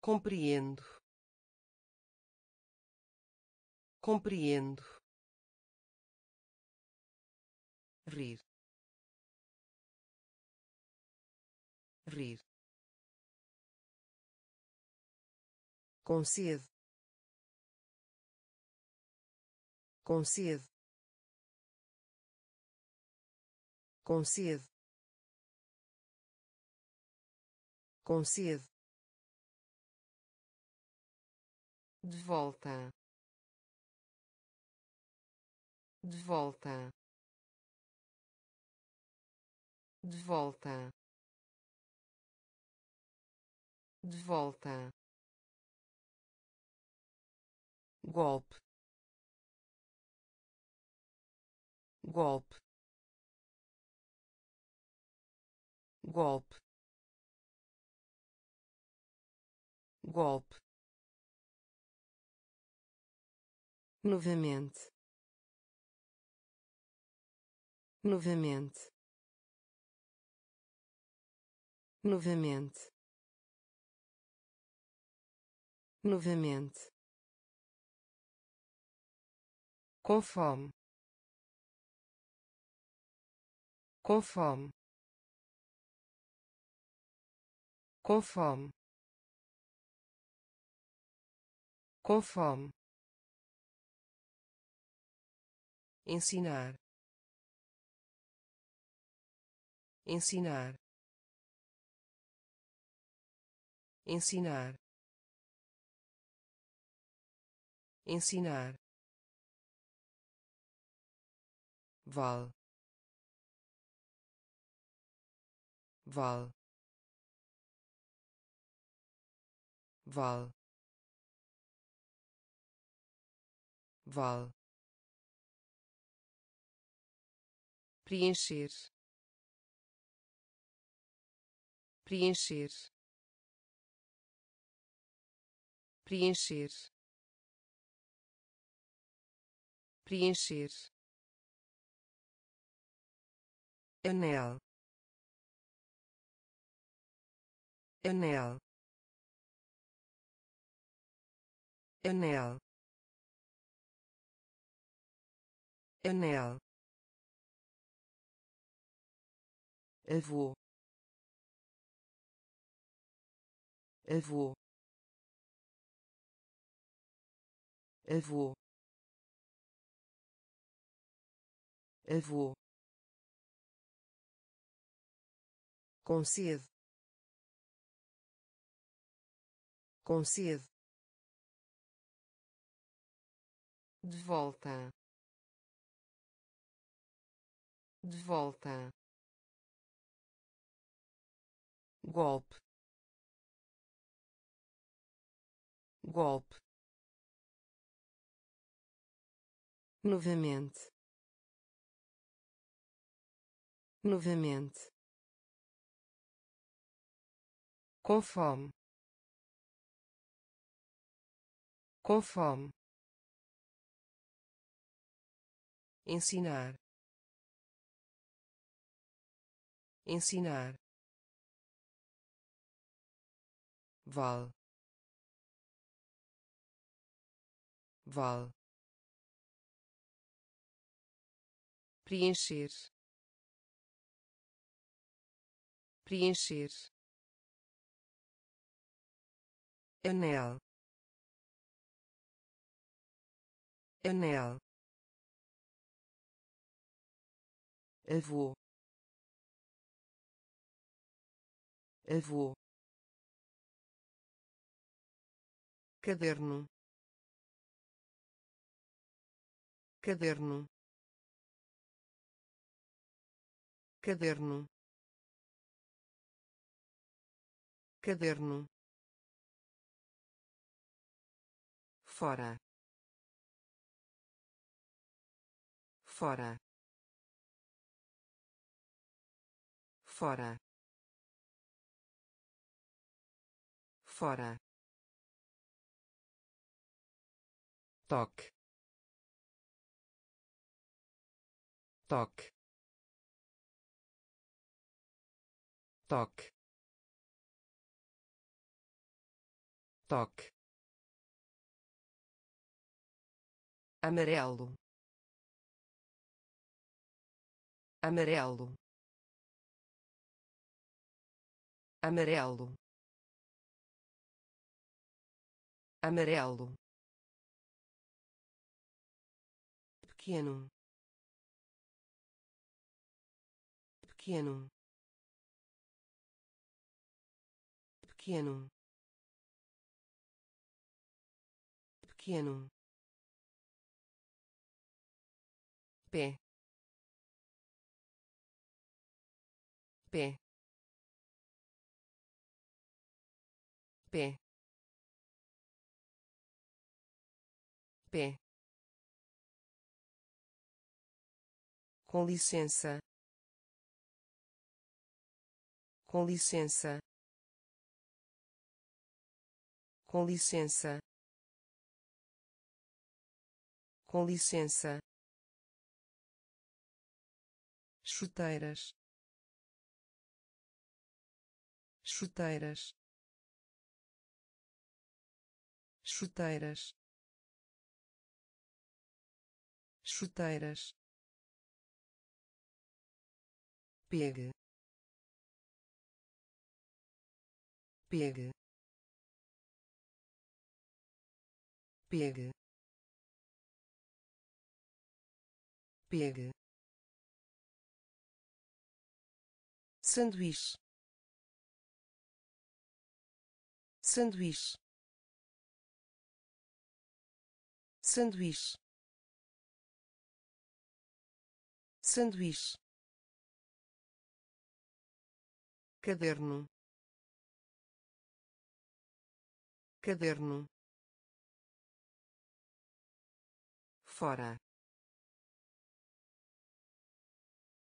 compreendo. Compreendo. Rir. Rir concede concede concede concede de volta. De volta. De volta. De volta golpe. Golpe. Golpe. Golpe. Novamente. Novamente. Novamente. Novamente com fome. Com fome. Ensinar. Ensinar. Ensinar. Ensinar val. Val. Val. Val. Preencher. Preencher. Preencher. Preencher anel. Anel. Anel. Anel. Avô. Avô. Avô. Avô concede concede de volta. De volta. Golpe. Golpe. Novamente. Novamente com fome. Ensinar. Ensinar. Val. Val. Preencher. Preencher anel. Anel. Avô. Avô. Caderno. Caderno. Caderno. Caderno fora. Fora. Fora. Fora. Toque. Toque. Toque. Toque amarelo. Amarelo. Amarelo. Amarelo. Pequeno. Pequeno. Pequeno. Pequeno pé pé pé pé com licença. Com licença. Com licença. Com licença chuteiras. Chuteiras. Chuteiras. Chuteiras. Pegue. Pegue. Pegue. Pegue sanduíche. Sanduíche. Sanduíche. Sanduíche. Caderno. Caderno. Fora.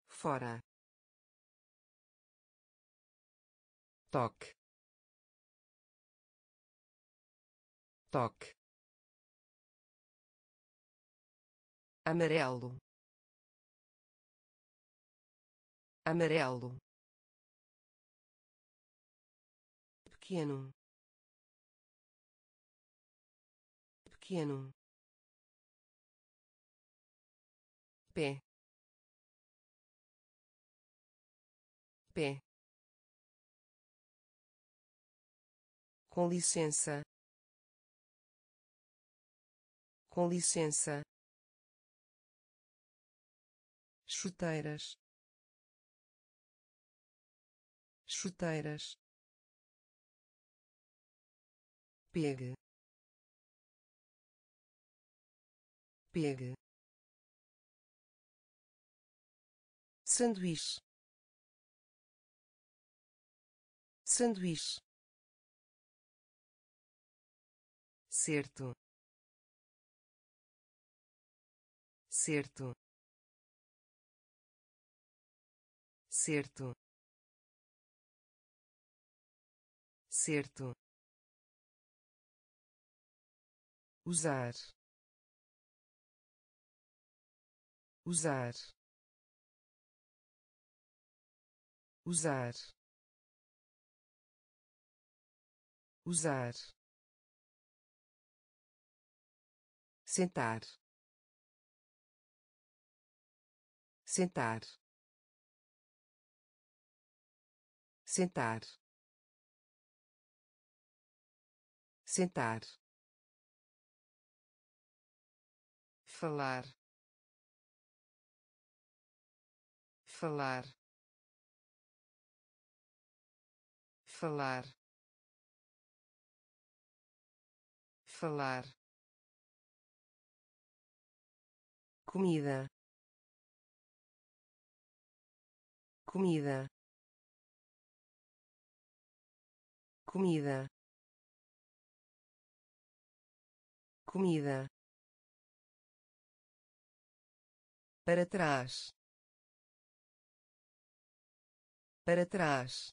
Fora toque toque amarelo. Amarelo. Pequeno. Pequeno. Pé. Pé com licença. Com licença. Chuteiras. Chuteiras. Pegue. Pegue. Sanduíche. Sanduíche certo. Certo. Certo. Certo. Usar. Usar. Usar. Usar sentar. Sentar. Sentar. Sentar. Falar. Falar. Falar. Falar comida. Comida. Comida. Comida. Para trás. Para trás.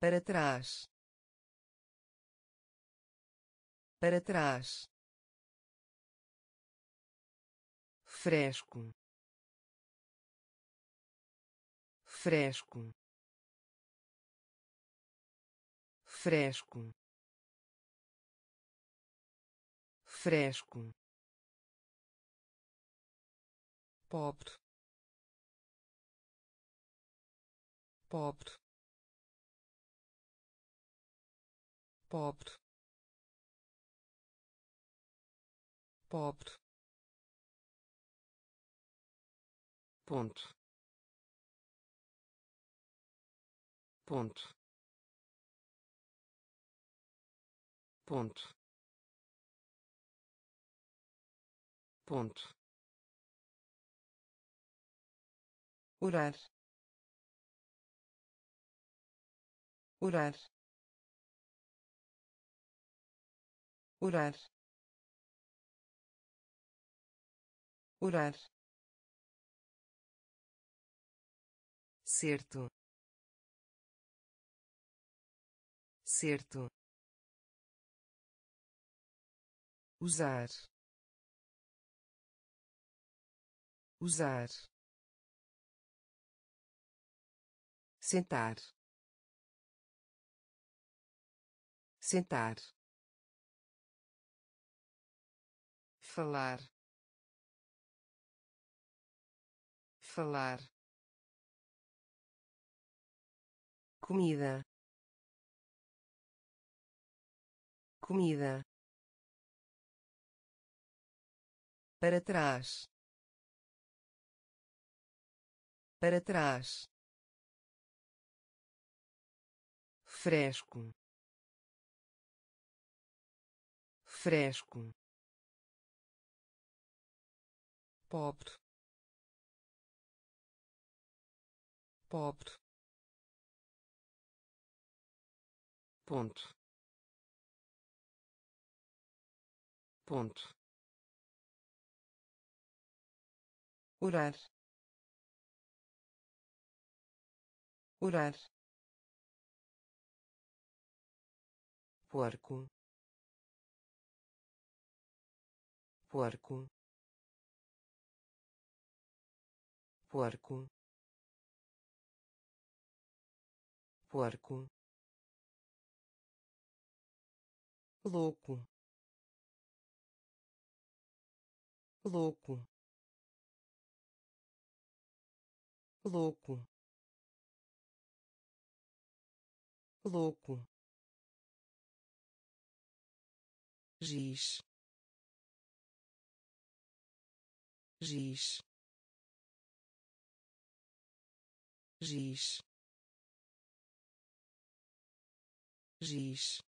Para trás. Para trás fresco. Fresco. Fresco. Fresco. Pobre. Pobre. Pobre. Pobre ponto. Ponto. Ponto. Ponto. Orar. Orar. Orar. Orar certo. Certo. Usar. Usar. Sentar. Sentar. Falar. Falar comida. Comida. Para trás. Para trás. Fresco. Fresco. Pobre. Pobre ponto. Ponto. Orar. Orar. Porco porco porco porco louco. Louco. Louco. Louco. Giz. Giz. Giz. Giz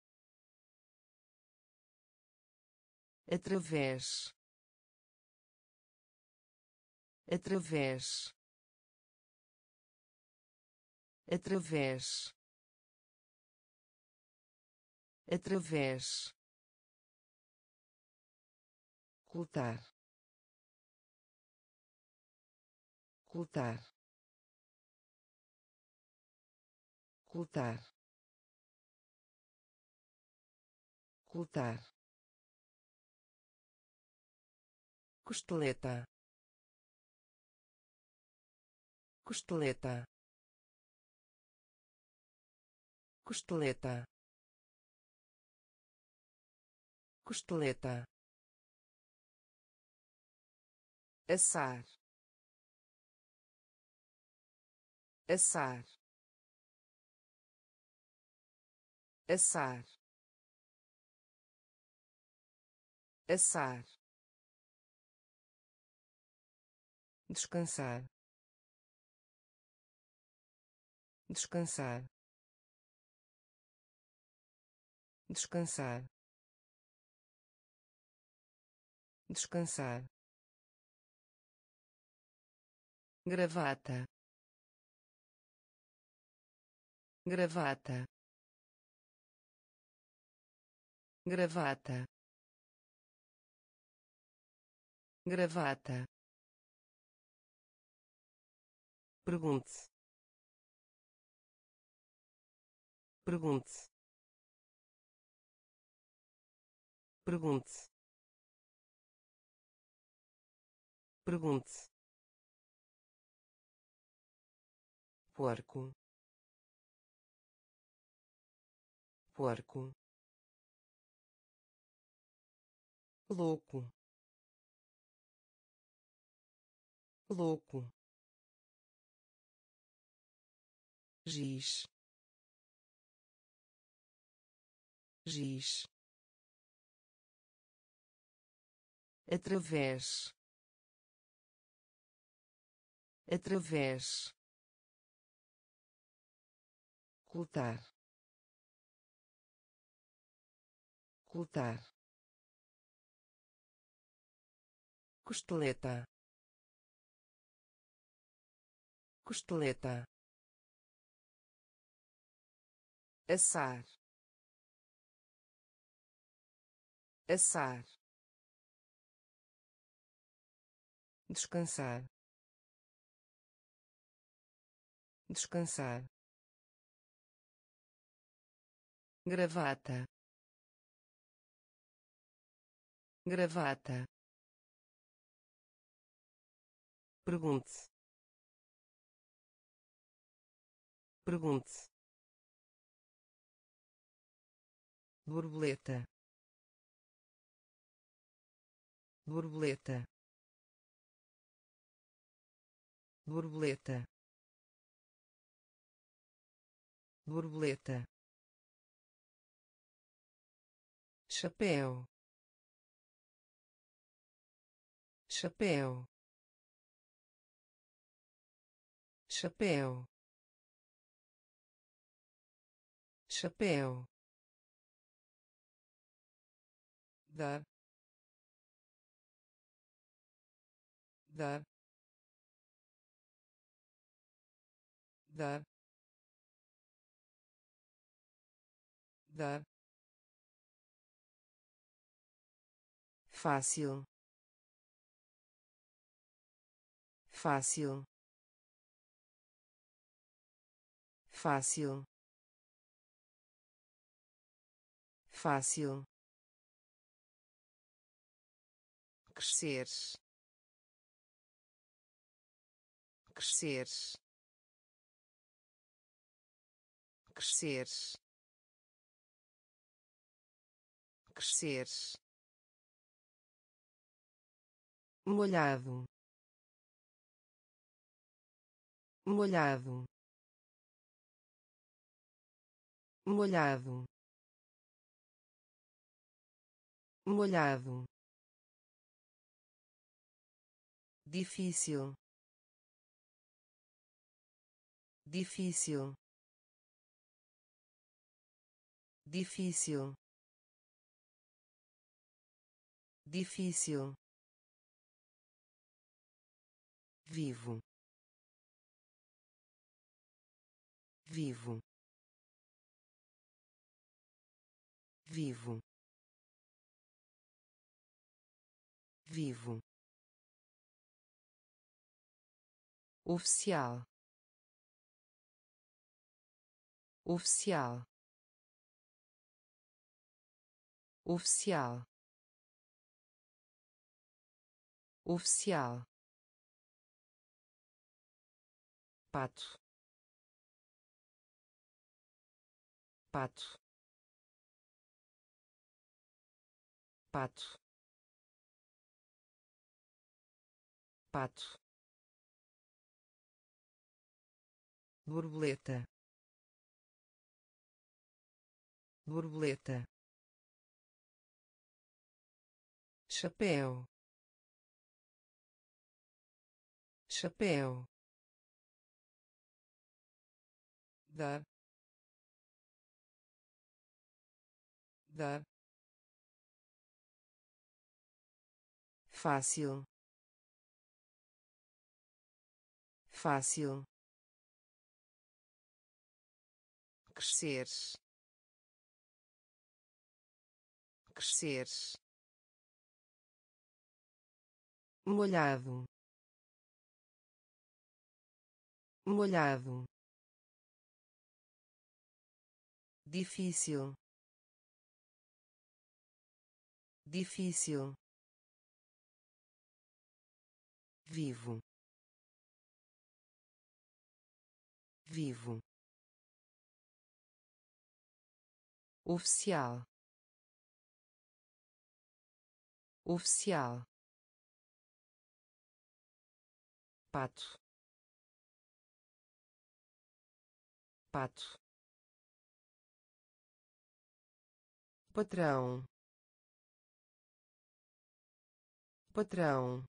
através. Através. Através. Através. Ocultar ocultar ocultar ocultar costeleta. Costeleta. Costeleta. Costeleta. Assar. Assar. Assar. Assar descansar. Descansar. Descansar. Descansar. Gravata. Gravata. Gravata. Gravata pergunte pergunte pergunte pergunte porco. Porco. Louco. Louco giz giz através. Através. Ocultar ocultar costeleta. Costeleta assar. Assar. Descansar. Descansar. Gravata. Gravata. Pergunte pergunte borboleta borboleta borboleta borboleta chapéu chapéu chapéu chapéu dar. Dar. Dar. Dar. Fácil. Fácil. Fácil. Fácil crescer. crescer. Crescer. Crescer. Molhado. Molhado. Molhado. Molhado difícil. Difícil. Difícil. Difícil. Vivo. Vivo. Vivo. Vivo oficial. Oficial. Oficial. Oficial. Pato. Pato. Pato. Pato borboleta. Borboleta. Chapéu. Chapéu. Dar. Dar. Fácil. Fácil crescer. crescer. Molhado. Molhado. Difícil. Difícil. Vivo. Vivo oficial. Oficial. Pato. Pato. Patrão. Patrão.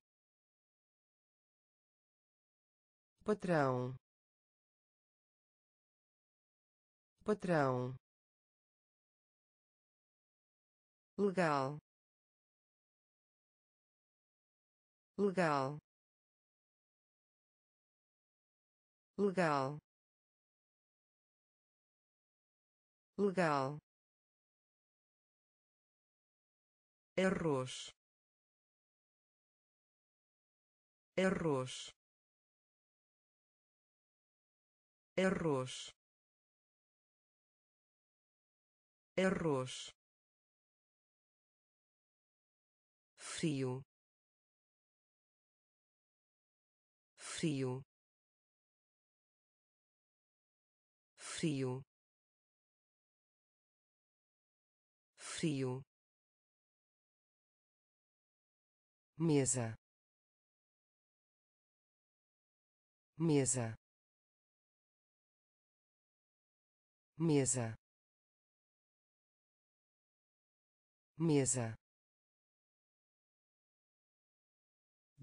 Patrão. Patrão legal. Legal. Legal. Legal. Arroz. Arroz. Arroz. Arroz frio. Frio. Frio. Frio. Mesa. Mesa. Mesa. Mesa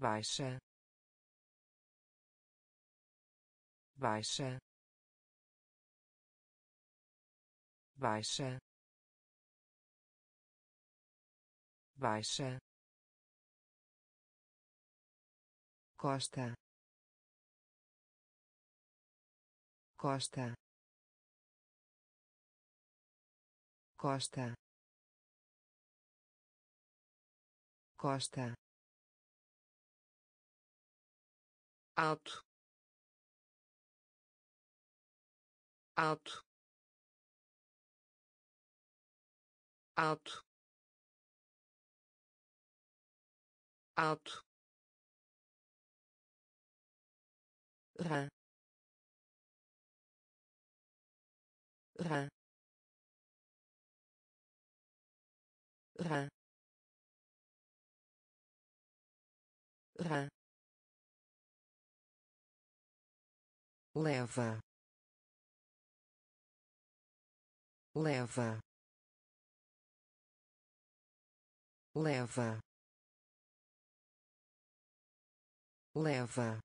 baixa. Baixa. Baixa. Baixa. Costa. Costa. Costa. Costa alto. Alto. Alto. Alto. Rã. Rã. Rã. Rã leva. Leva. Leva. Leva.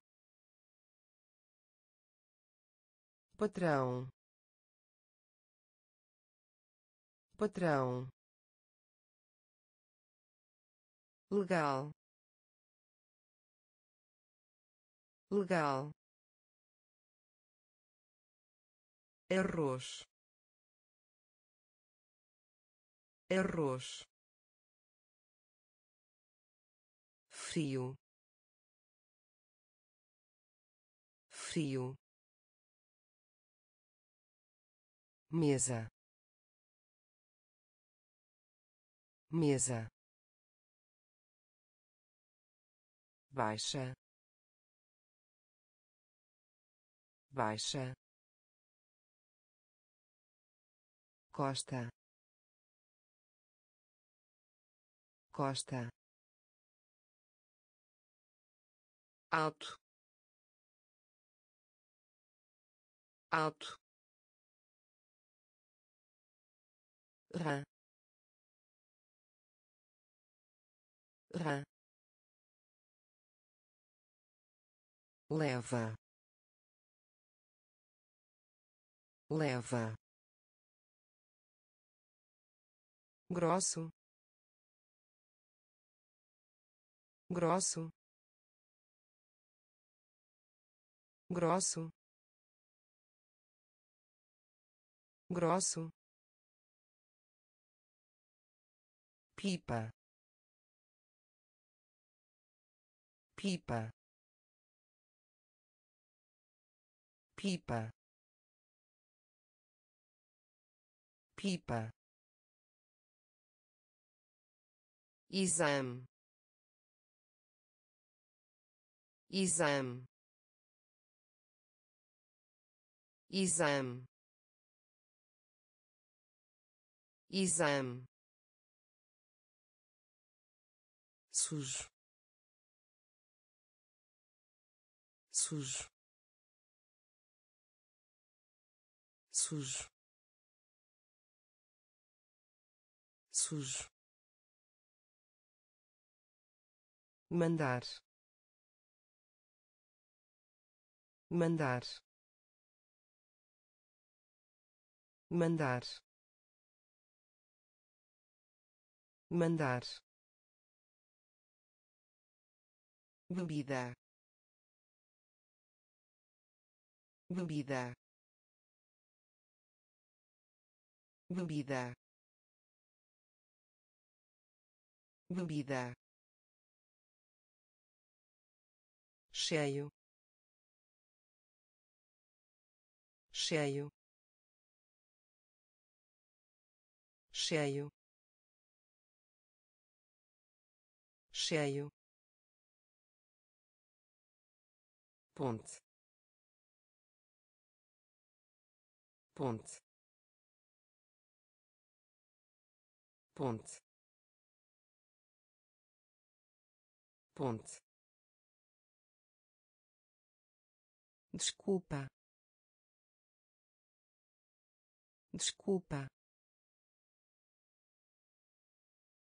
Patrão. Patrão. Legal. Legal arroz arroz frio. Frio. Mesa. Mesa. Baixa. Baixa costa. Costa. Alto. Alto. Rã. Rã. Leva. Leva grosso. Grosso. Grosso. Grosso. Pipa. Pipa. Pipa. Pipa exame exame exame exame sujo. Sujo. Sujo. Sujo mandar. Mandar. Mandar. Mandar. Bebida. Bebida. Bebida. Bebida cheio cheio cheio cheio ponte ponte ponte ponte desculpa. Desculpa.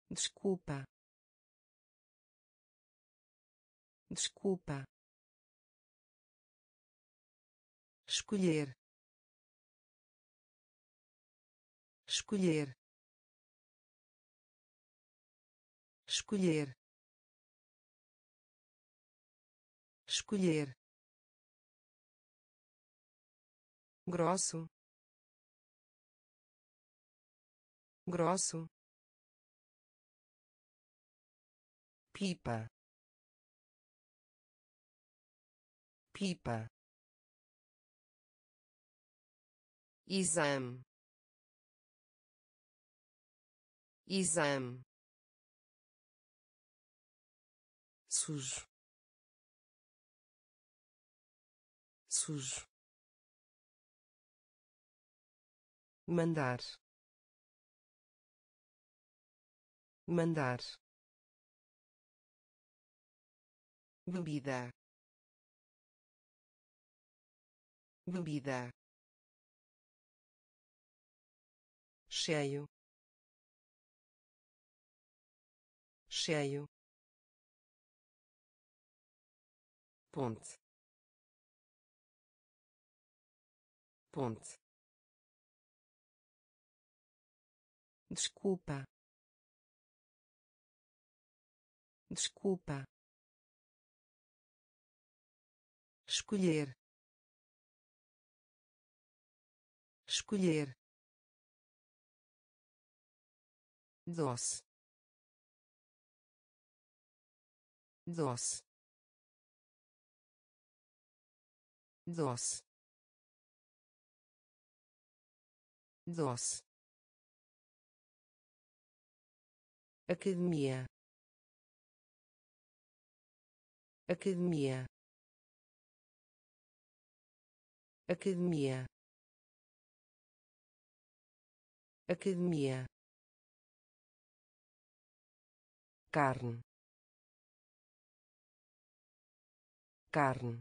Desculpa. Desculpa. Escolher. Escolher. Escolher. Escolher grosso. Grosso. Pipa. Pipa. Exame. Exame. Sujo. Sujo mandar. Mandar. Bebida. Bebida. Cheio. Cheio. Ponte. Ponte desculpa. Desculpa. Escolher. Escolher. Doce. Doce. Doce. Doce academia. Academia. Academia. Academia. Carne. Carne.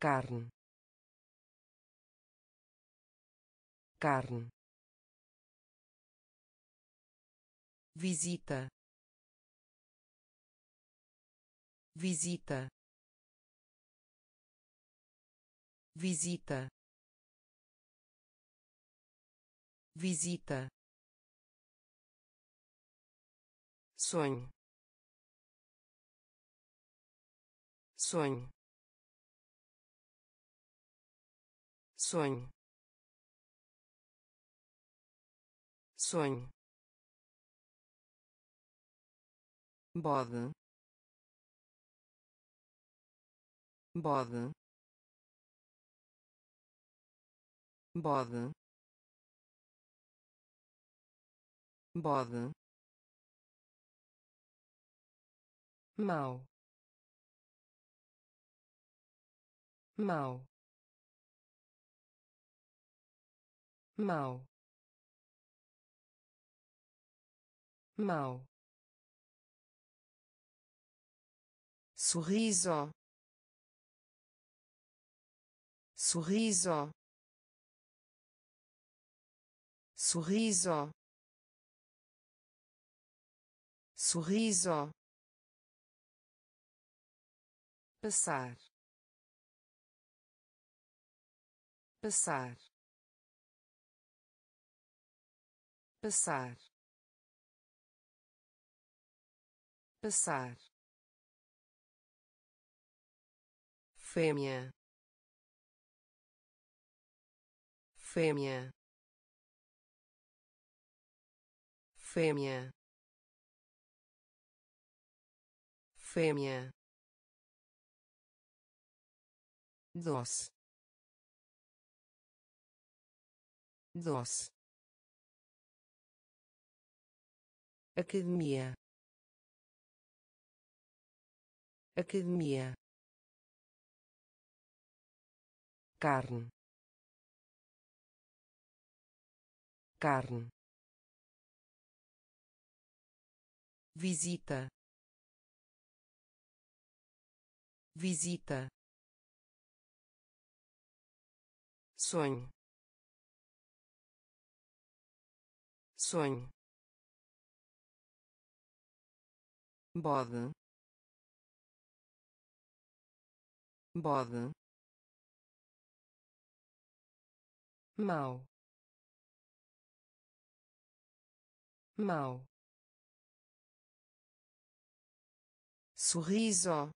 Carne. Carne visita. Visita. Visita. Visita. Sonho. Sonho. Sonho. Sonho bode. Bode. Bode. Bode. Mau. Mau. Mau. Mau sorriso. Sorriso. Sorriso. Sorriso. Passar. Passar. Passar. Passar fêmea. Fêmea. Fêmea. Fêmea. Doce. Doce. Academia. Academia carne. Carne. Visita. Visita. Sonho. Sonho. Bode. Bode mau mau sorriso.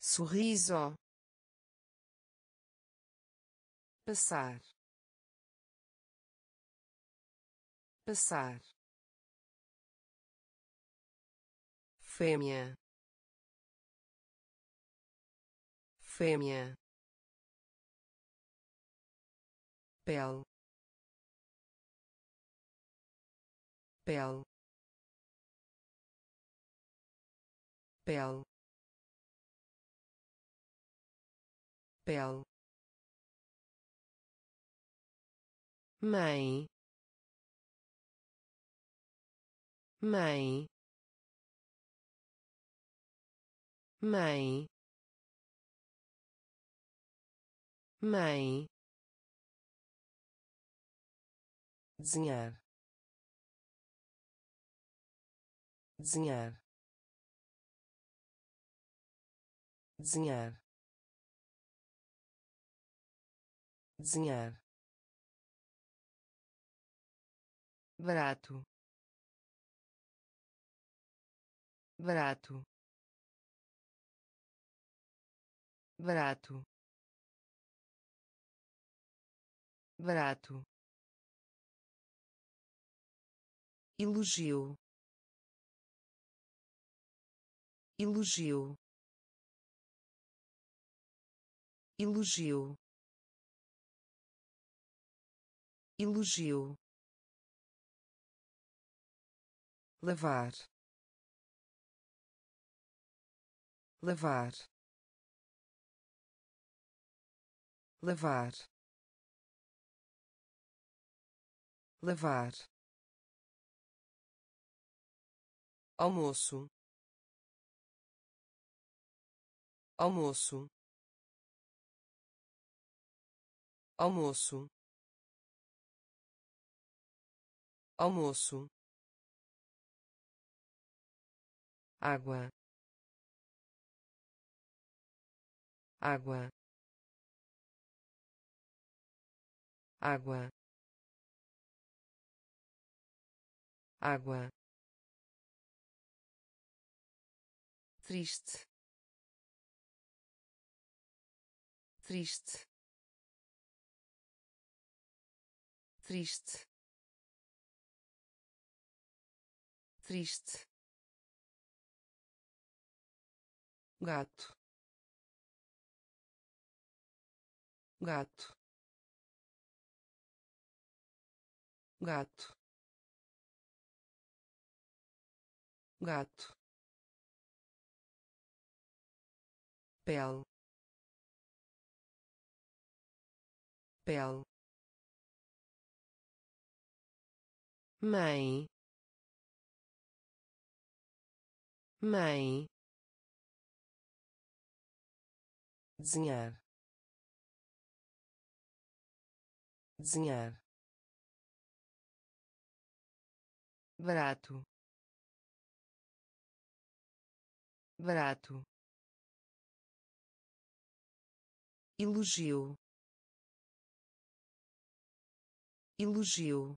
Sorriso. Passar. Passar. Fêmea. Fêmea pele pele pele pele mãe mãe mãe mãe desenhar. Desenhar. Desenhar. Desenhar. Barato. Barato. Barato. Barato elogio. Elogio. Elogio. Elogio. Lavar. Lavar. Lavar. Lavar almoço. Almoço. Almoço. Almoço. Água. Água. Água. Água triste. Triste. Triste. Triste. Gato. Gato. Gato. Gato pele pele mãe. Mãe. Desenhar. Desenhar. Barato. Barato elogio. Elogio.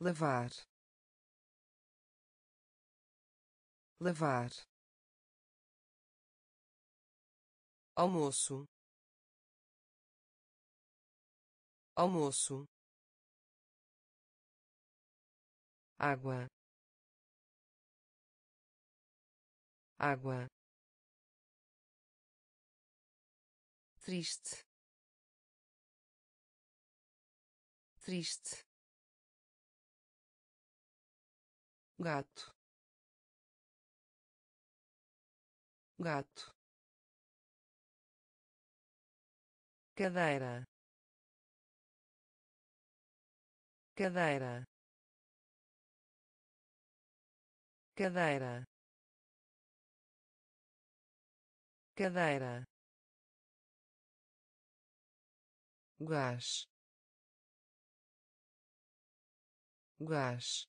Lavar. Lavar. Almoço. Almoço. Água. Água triste. Triste. Gato. Gato. Cadeira. Cadeira. Cadeira. Cadeira gás. Gás.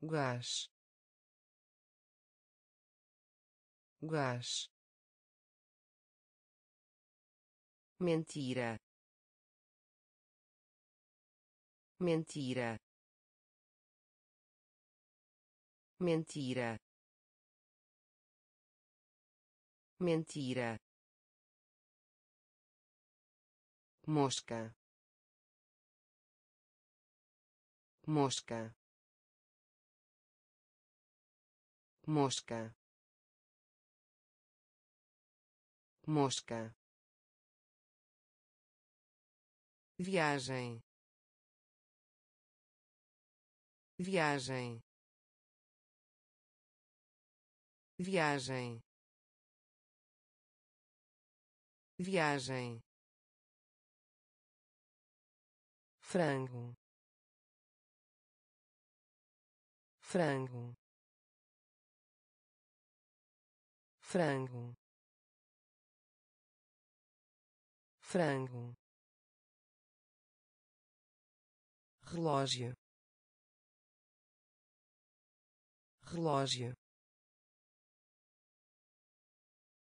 Gás. Gás. Mentira. Mentira. Mentira. Mentira mosca. Mosca. Mosca. Mosca. Viagem. Viagem. Viagem. Viagem frango. Frango. Frango. Frango. Relógio. Relógio.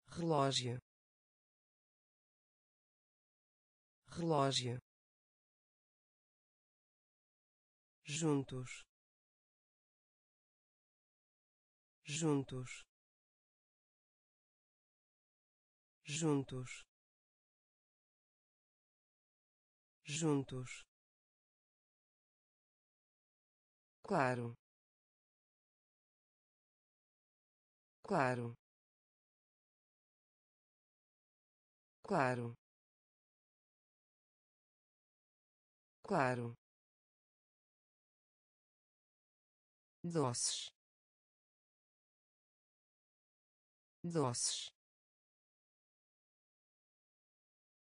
Relógio. Relógio juntos. Juntos. Juntos. Juntos. Claro. Claro. Claro. Claro doces. Doces.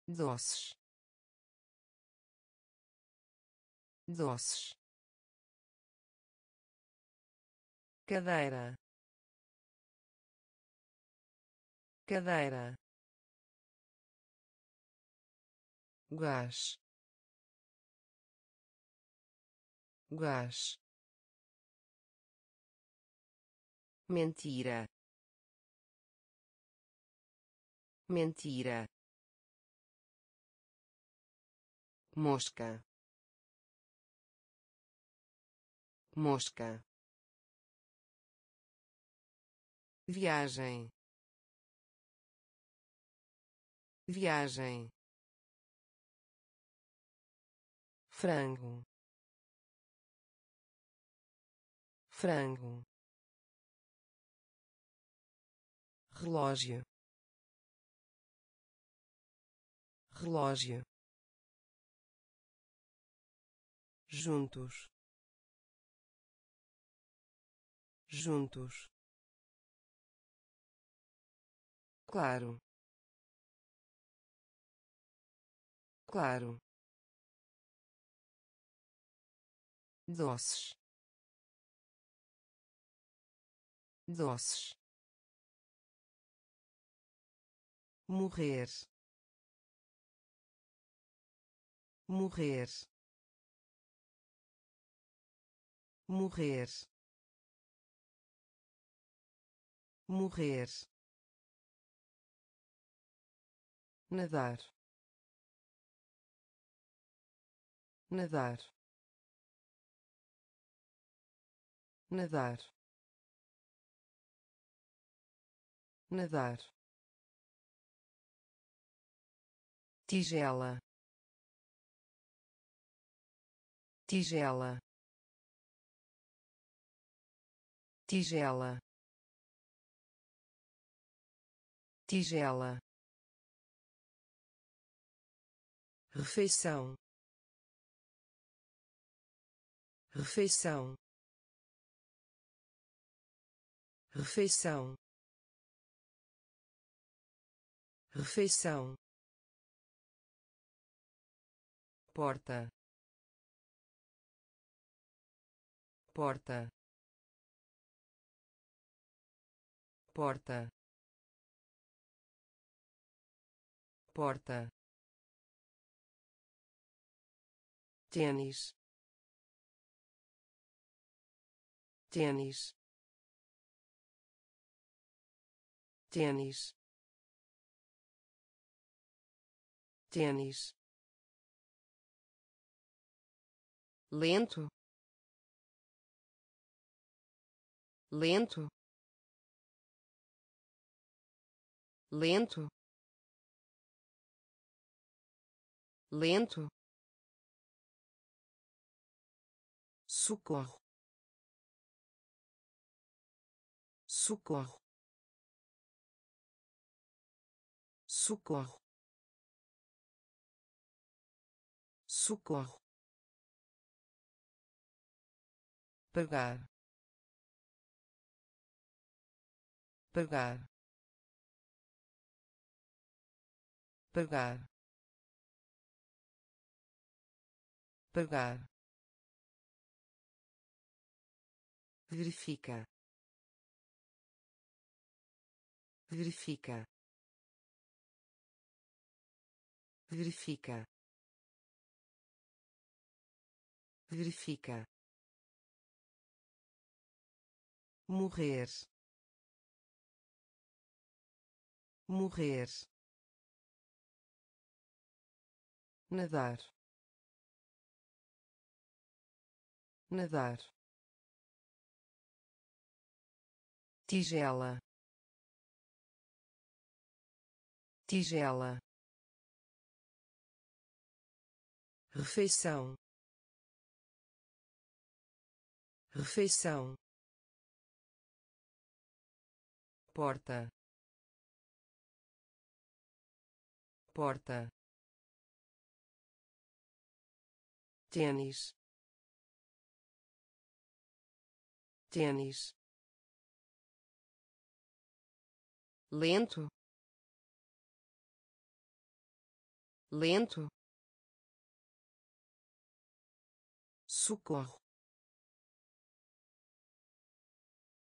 Doces. Doces. Cadeira. Cadeira. Gás. Gás mentira. Mentira. Mosca. Mosca. Viagem. Viagem. Frango. Frango relógio. Relógio. Juntos. Juntos. Claro. Claro. Doces. Doces morrer. Morrer. Morrer. Morrer. Nadar. Nadar. Nadar. Nadar tigela. Tigela. Tigela. Tigela. Refeição. Refeição. Refeição. Refeição porta. Porta. Porta. Porta. Tênis. Tênis. Tênis. Tênis lento. Lento. Lento. Lento. Socorro. Socorro. Socorro. Socorro pagar pagar pagar pagar verifica. Verifica. Verifica. Verifica morrer. Morrer. Nadar. Nadar. Tigela. Tigela. Refeição. Refeição porta. Porta. Tênis. Tênis. Lento. Lento. Socorro.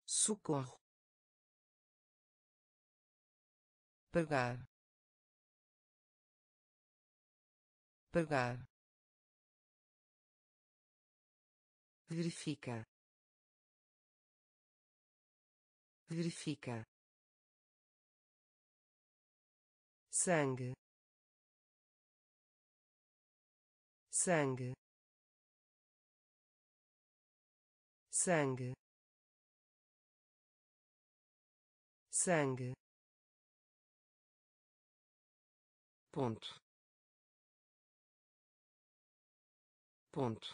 Socorro pagar pagar verifica. Verifica. Sangue. Sangue. Sangue. Sangue ponto. Ponto.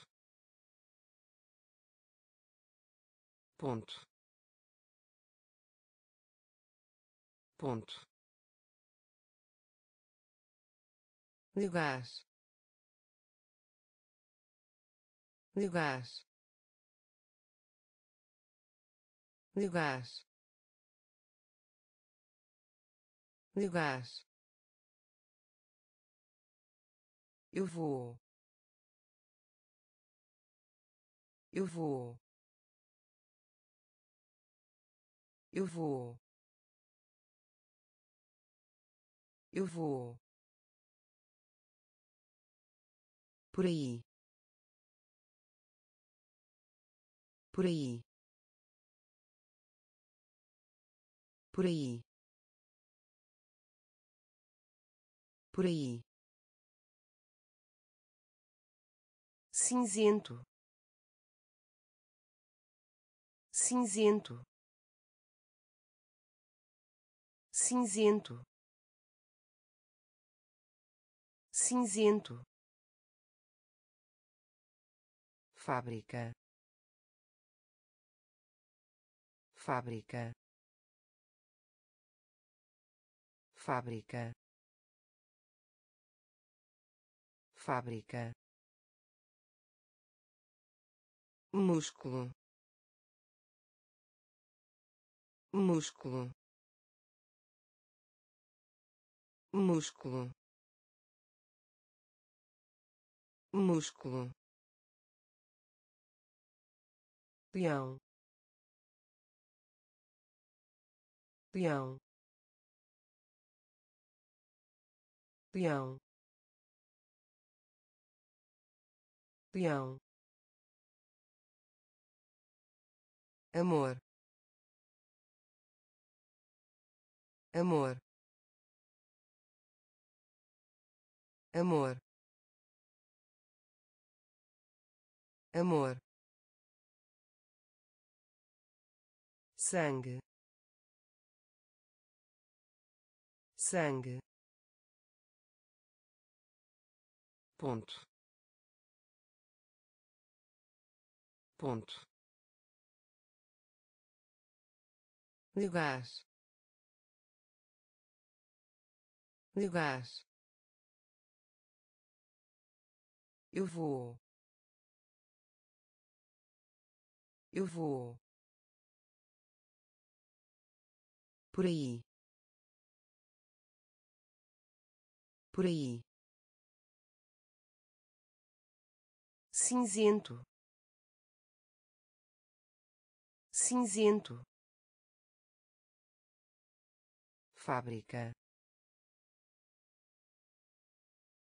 Ponto. Ponto. Lugar lugar lugar lugar Eu vou. Eu vou. Eu vou. Eu vou. Por aí. Por aí. Por aí. Por aí. Cinzento. Cinzento. Cinzento. Cinzento. Fábrica. Fábrica. Fábrica. Fábrica músculo. Músculo. Músculo. Músculo. Peão peão peão peão amor. Amor. Amor. Amor. Sangue. Sangue. Ponto. Ponto lugar. Negar eu vou. Eu vou. Por aí. Por aí. Cinzento. Cinzento fábrica.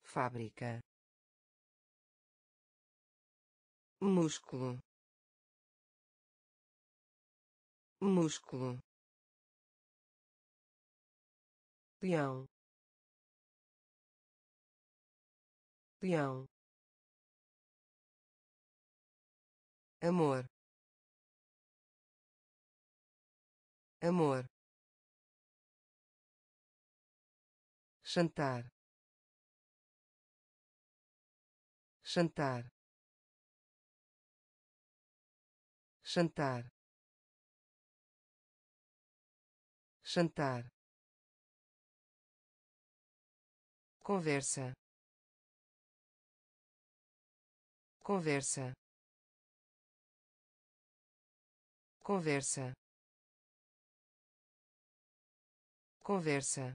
Fábrica. Músculo. Músculo. Peão. Peão. Amor. Amor jantar. Jantar. Jantar. Jantar. Conversa. Conversa. Conversa. Conversa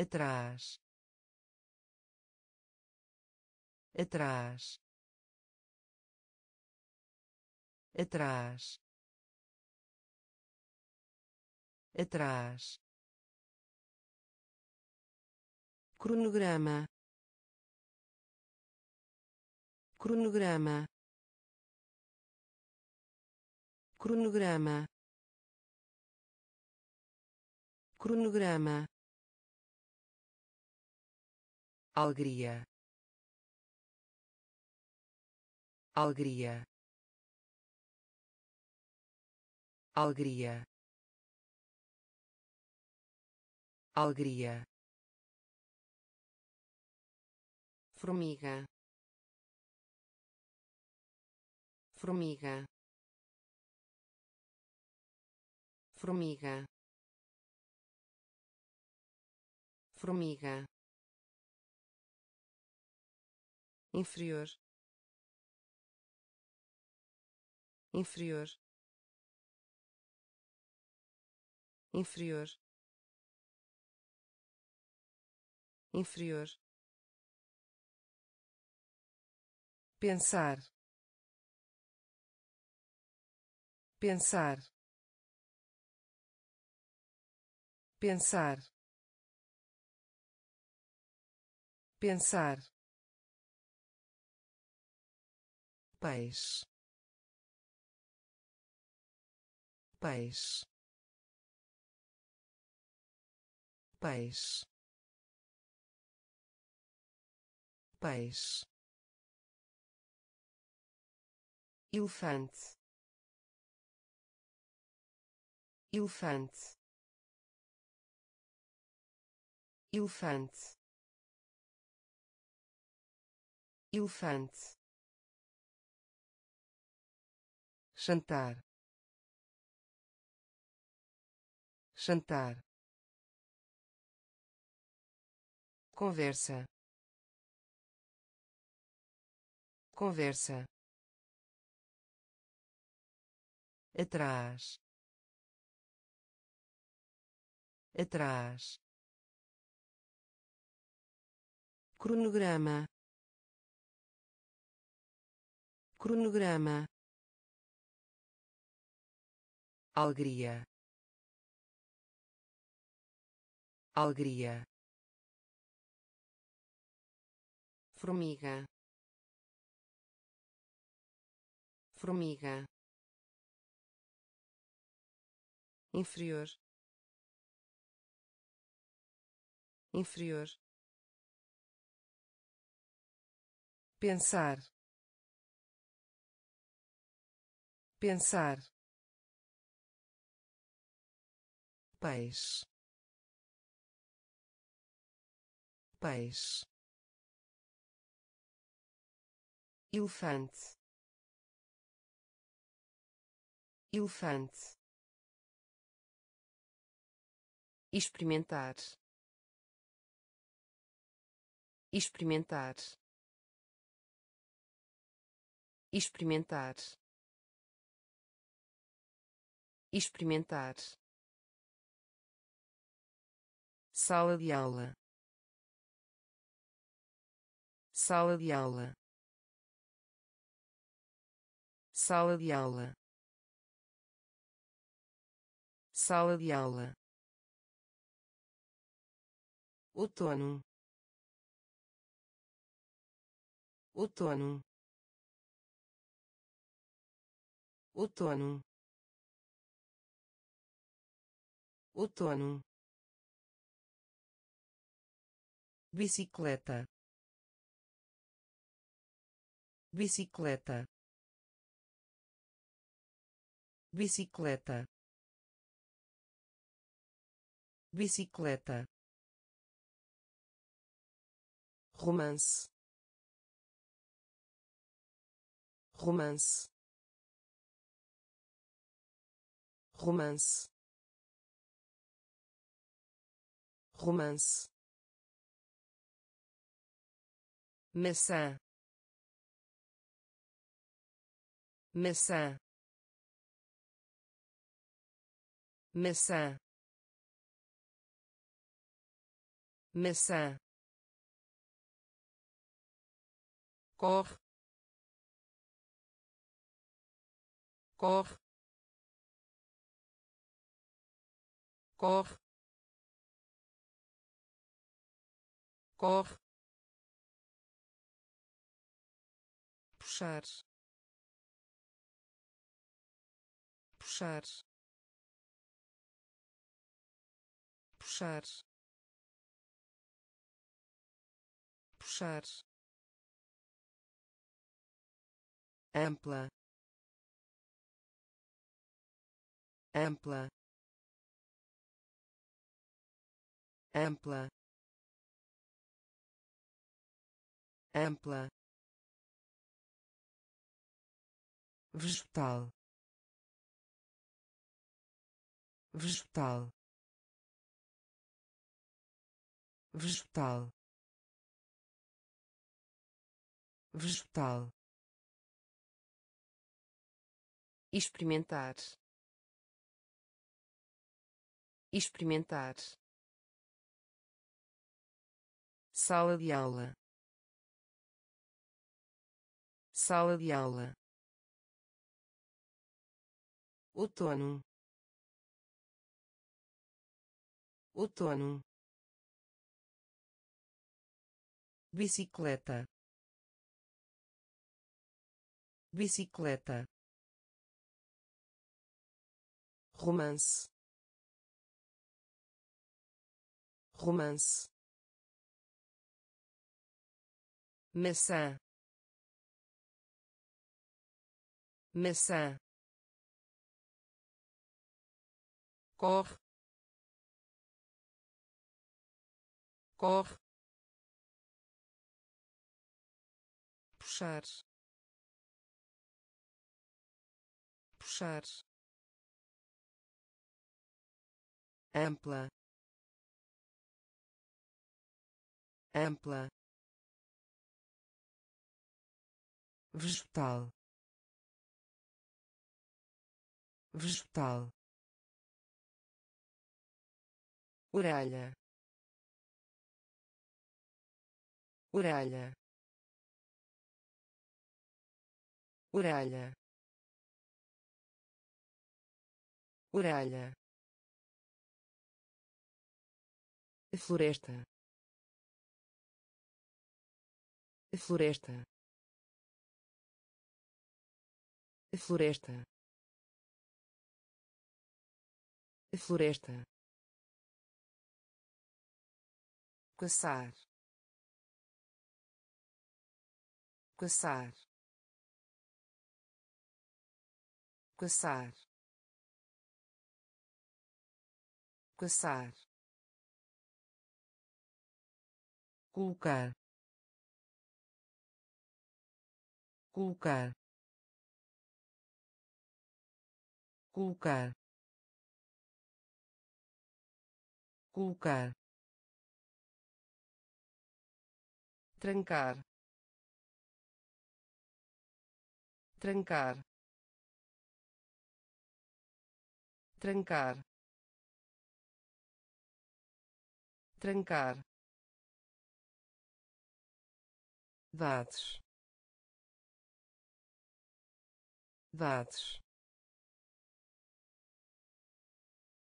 atrás. Atrás. Atrás. Atrás. Cronograma. Cronograma. Cronograma. Cronograma alegria. Alegria. Alegria. Alegria. Formiga. Formiga. Formiga. Formiga inferior. Inferior. Inferior. Inferior. Pensar. Pensar. Pensar. Pensar peixe. Peixe. Peixe. Peixe. Elefante. Elefante. Elefante. Elefante jantar. Jantar. Conversa. Conversa. Atrás. Atrás. Cronograma. Cronograma alegria. Alegria. Formiga. Formiga. Inferior. Inferior. Pensar. Pensar peixe. Peixe. Elefante. Elefante. Experimentar. Experimentar. Experimentar. Experimentar sala de aula. Sala de aula. Sala de aula. Sala de aula. Outono. Outono. Outono. Outono bicicleta. Bicicleta. Bicicleta. Bicicleta. Romance. Romance. Romance. Romance maçã maçã maçã maçã corre corre corre corre puxar. Puxar. Puxar. Puxar. Ampla. Ampla. Ampla. Ampla vegetal vegetal vegetal vegetal. Experimentar. Experimentar. Sala de aula. Sala de aula outono. Outono. Bicicleta. Bicicleta. Romance. Romance. Maçã. Maçã corre. Corre. Puxar. Puxar. Ampla. Ampla. Vegetal. Vegetal orelha. Orelha. Orelha. Orelha. Floresta. Floresta. Floresta. Floresta caçar caçar caçar caçar colocar. Colocar. Colocar. Colocar trancar. Trancar. Trancar. Trancar. Dados. Dados.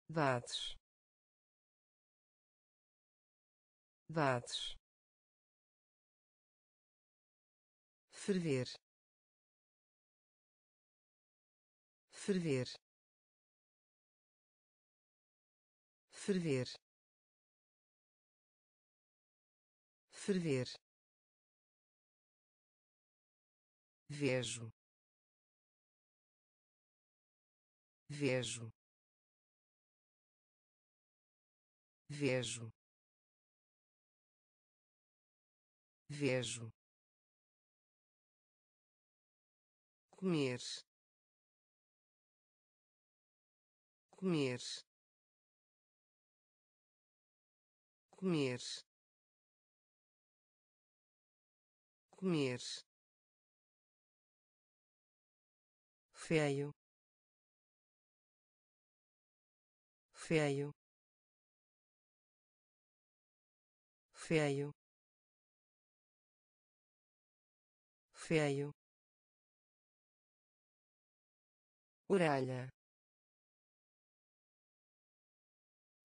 Dados. Dados ferver. Ferver. Ferver. Ferver. Vejo. Vejo. Vejo. Vejo comer. Comer. Comer. Comer. Feio. Feio. Feio. Feio orelha.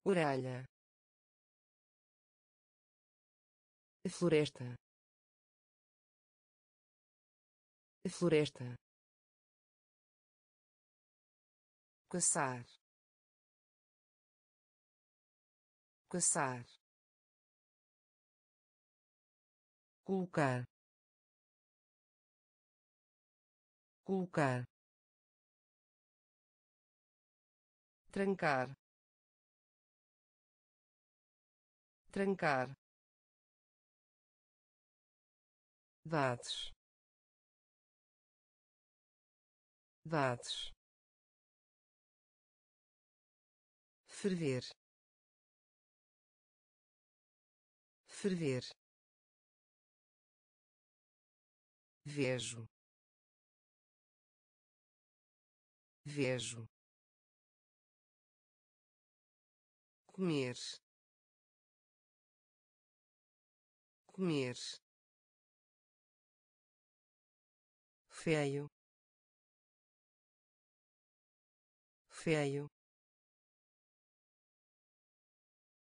Orelha. Floresta. Floresta. Caçar. Caçar. Colocar. Colocar trancar. Trancar. Dados. Dados. Ferver. Ferver. Vejo. Vejo comer. Comer. Feio. Feio